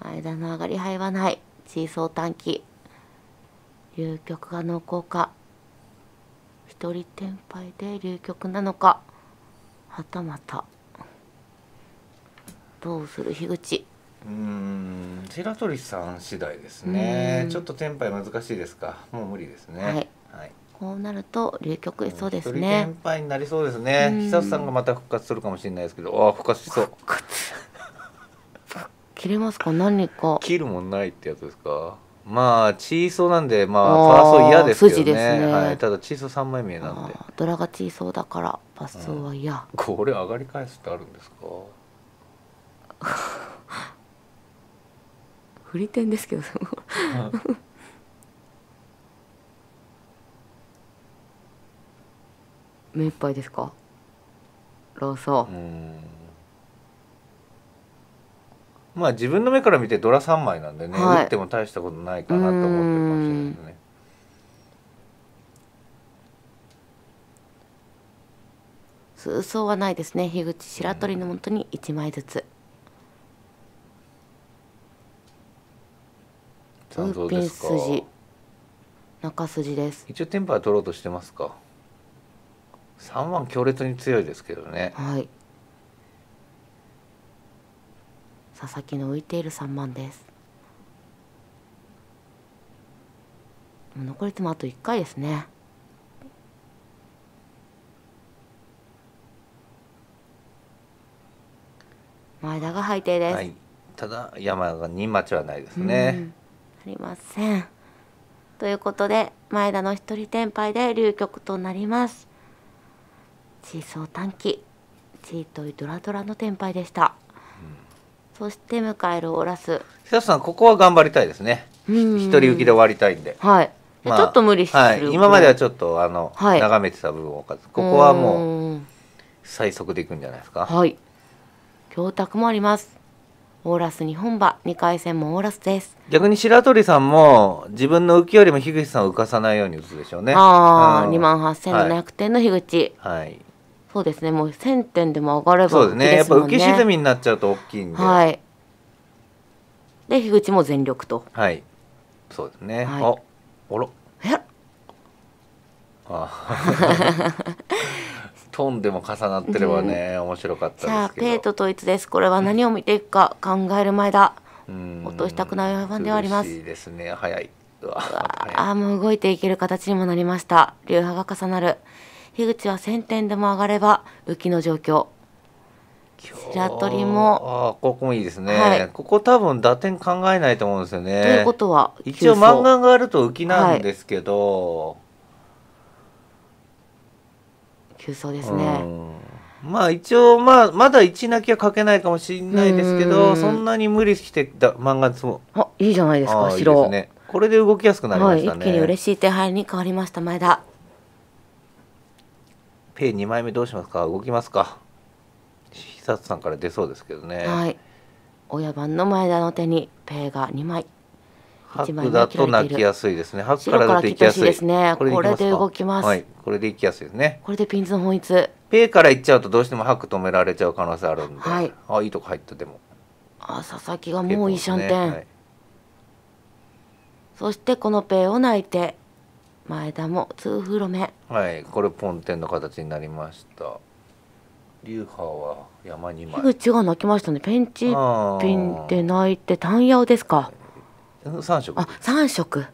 間の上がり牌はない。チーソー短期。流局が濃厚か一人天敗で流局なのか。はたまた。どうする樋口。うーん。白鳥さん次第ですね。うん。ちょっとテンパイ難しいですか。もう無理ですね。はい、はいこうなると流局いそうですね。テンパイになりそうですね。うん。久さんがまた復活するかもしれないですけどああ復活しそう。切れますか？何か。切るもんないってやつですか？まあチーソーなんでまあファースト嫌ですけどね。ね。はい、ただチーソー3枚目なんで。ドラが小そうだからパスソーは嫌、これ上がり返すってあるんですか？振り点ですけど 目いっぱいですか？ローソうーん。まあ自分の目から見てドラ3枚なんでね、はい。打っても大したことないかなと思ってるかもしれないですね。数層はないですね。樋口白鳥のもとに1枚ずつ。ウ残ーピン像ですか？筋。中筋です。一応テンパは取ろうとしてますか？3番強烈に強いですけどね。はい。佐々木の浮いている3万です。残りつもあと1回ですね。前田が配定です、はい。ただ山が2待ちはないですうん。ねありません。ということで前田の一人天敗で流局となりますチーソー短期チートイドラドラのテンパイでした、そして迎えるオーラス。久さんここは頑張りたいですね。うん。一人受けで終わりたいんで。はい、でまあちょっと無理するはい、今まではちょっとあの、はい。眺めてた部分をここはもうう最速でいくんじゃないですか。はい。教託もあります。オーラス日本馬2回戦もオーラスです。逆に白鳥さんも自分の浮きよりも樋口さんを浮かさないように打つでしょうね。ああ、うん。2万8700点の樋口、はいそうですね。もう1000点でも上がればそうですね。やっぱ浮き沈みみになっちゃうと大きいんで。はい。で樋口も全力と。はい。そうですね、はい。ああら。え？あ。トンでも重なってればね、面白かったじゃあですけど。ペイと統一です。これは何を見ていくか考える前だ。うん。落としたくない不安ではあります。苦しいですね。早い。あーもう動いていける形にもなりました。流派が重なる樋口は1000点でも上がれば浮きの状況。白鳥もあーここもいいですね、はい。ここ多分打点考えないと思うんですよね。ということは一応漫画があると浮きなんですけど、急走ですね。うん。まあ一応まあまだ1泣きは書けないかもしれないですけうん。どそんなに無理してだ漫画つもあいいじゃないですかあーいい白ですね。これで動きやすくなりはい、ましたね、一気に嬉しい手配に変わりました前田ペイ2枚目どうしますか？動きますか？久津さんから出そうですけどね、はい。親番の前田の手にペイが2枚。白だと泣きやすいですね。白からだと行きやすい。ですね。これで動きます。はい。これで行きやすいですね。これでピンズの本一。ペイから行っちゃうとどうしても白止められちゃう可能性あるんで、はい。あいいとこ入ったでも。あ佐々木がもういいシャンテン、そしてこのペイを泣いて前田も2フロ目。はい、はい、これポンテンの形になりました。流派は山2枚。樋口が泣きましたね。ペンチピンで泣いて単ヤオですか。3色。あ三色。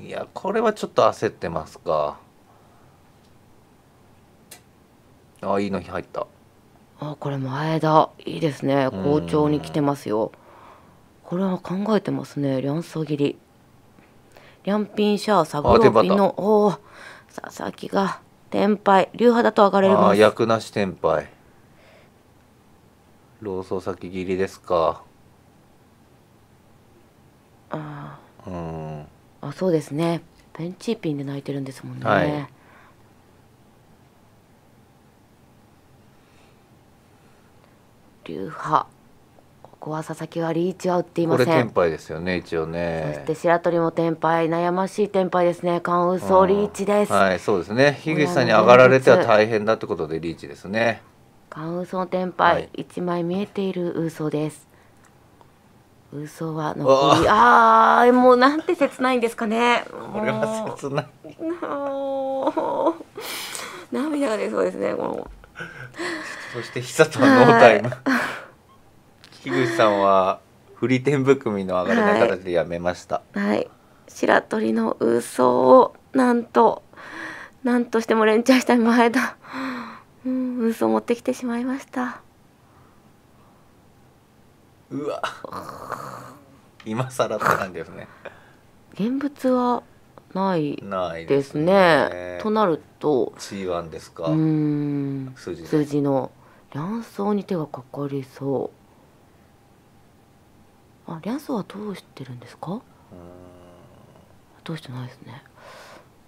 いやこれはちょっと焦ってますか。あいいの入った。あこれ前田。いいですね。好調に来てますよ。これは考えてますね。両層切りリャンピンシャーサブローピンのおお佐々木が天敗流派だと上がれあます。ー役なし天敗老僧先切りですか。あうん。ーあそうですね。ペンチーピンで泣いてるんですもんね、はい。流派ここは佐々木はリーチは打っていません。天敗ですよね一応そねして白鳥も天敗悩ましい天敗ですね。関羽総リーチです、はいそうですね。樋口さんに上がられては大変だってことでリーチですね。関羽総天は敗い。一枚見えているウソです。ウソは残り。あーもうなんて切ないんですかね。これは切ない。涙が出そうですねもそして久とはノータイム樋口さんはフリテン含みの上がれない形でやめました、うはい。白鳥のウソをなんとなんとしても連チャンした前だ。うんウソを持ってきてしまいました。うわ。今更って感じですね。現物はないでですすね。ねとなると C1 ですか、うーん筋の。数字の。卵巣に手がかかりそうあ卵巣は通してるんですか？通してないですね。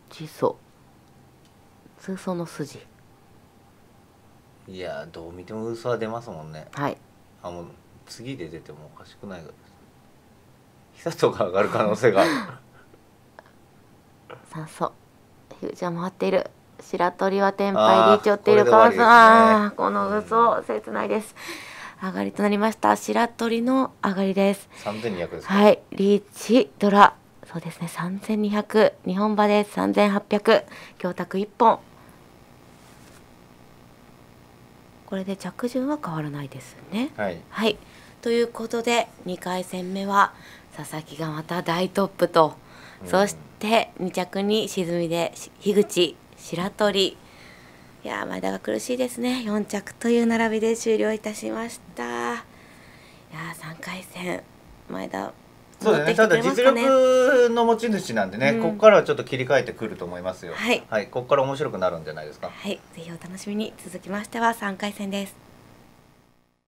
地層通層の筋。いやどう見ても嘘は出ますもんね。はい。あもう次で出てもおかしくないが久とが上がる可能性がある。酸素樋口は回っている。白鳥は天あー敗リーチを追っているこれで終わりですね。この嘘切ないです上がりとなりました白鳥の上がりです3200ですか、はい、リーチドラ。そうですね、3200。日本馬です。3800。教託1本。これで着順は変わらないですね。はいはい。ということで、2回戦目は、佐々木がまた大トップと、そして2着に沈みで、し樋口、白鳥。いやー、前田が苦しいですね。4着という並びで終了いたしました。いやー3回戦前田そうだね。戻ってきただ実力の持ち主なんでね、うんここからはちょっと切り替えてくると思いますよ。はいはい、ここから面白くなるんじゃないですか。はいぜひお楽しみに続きましては3回戦です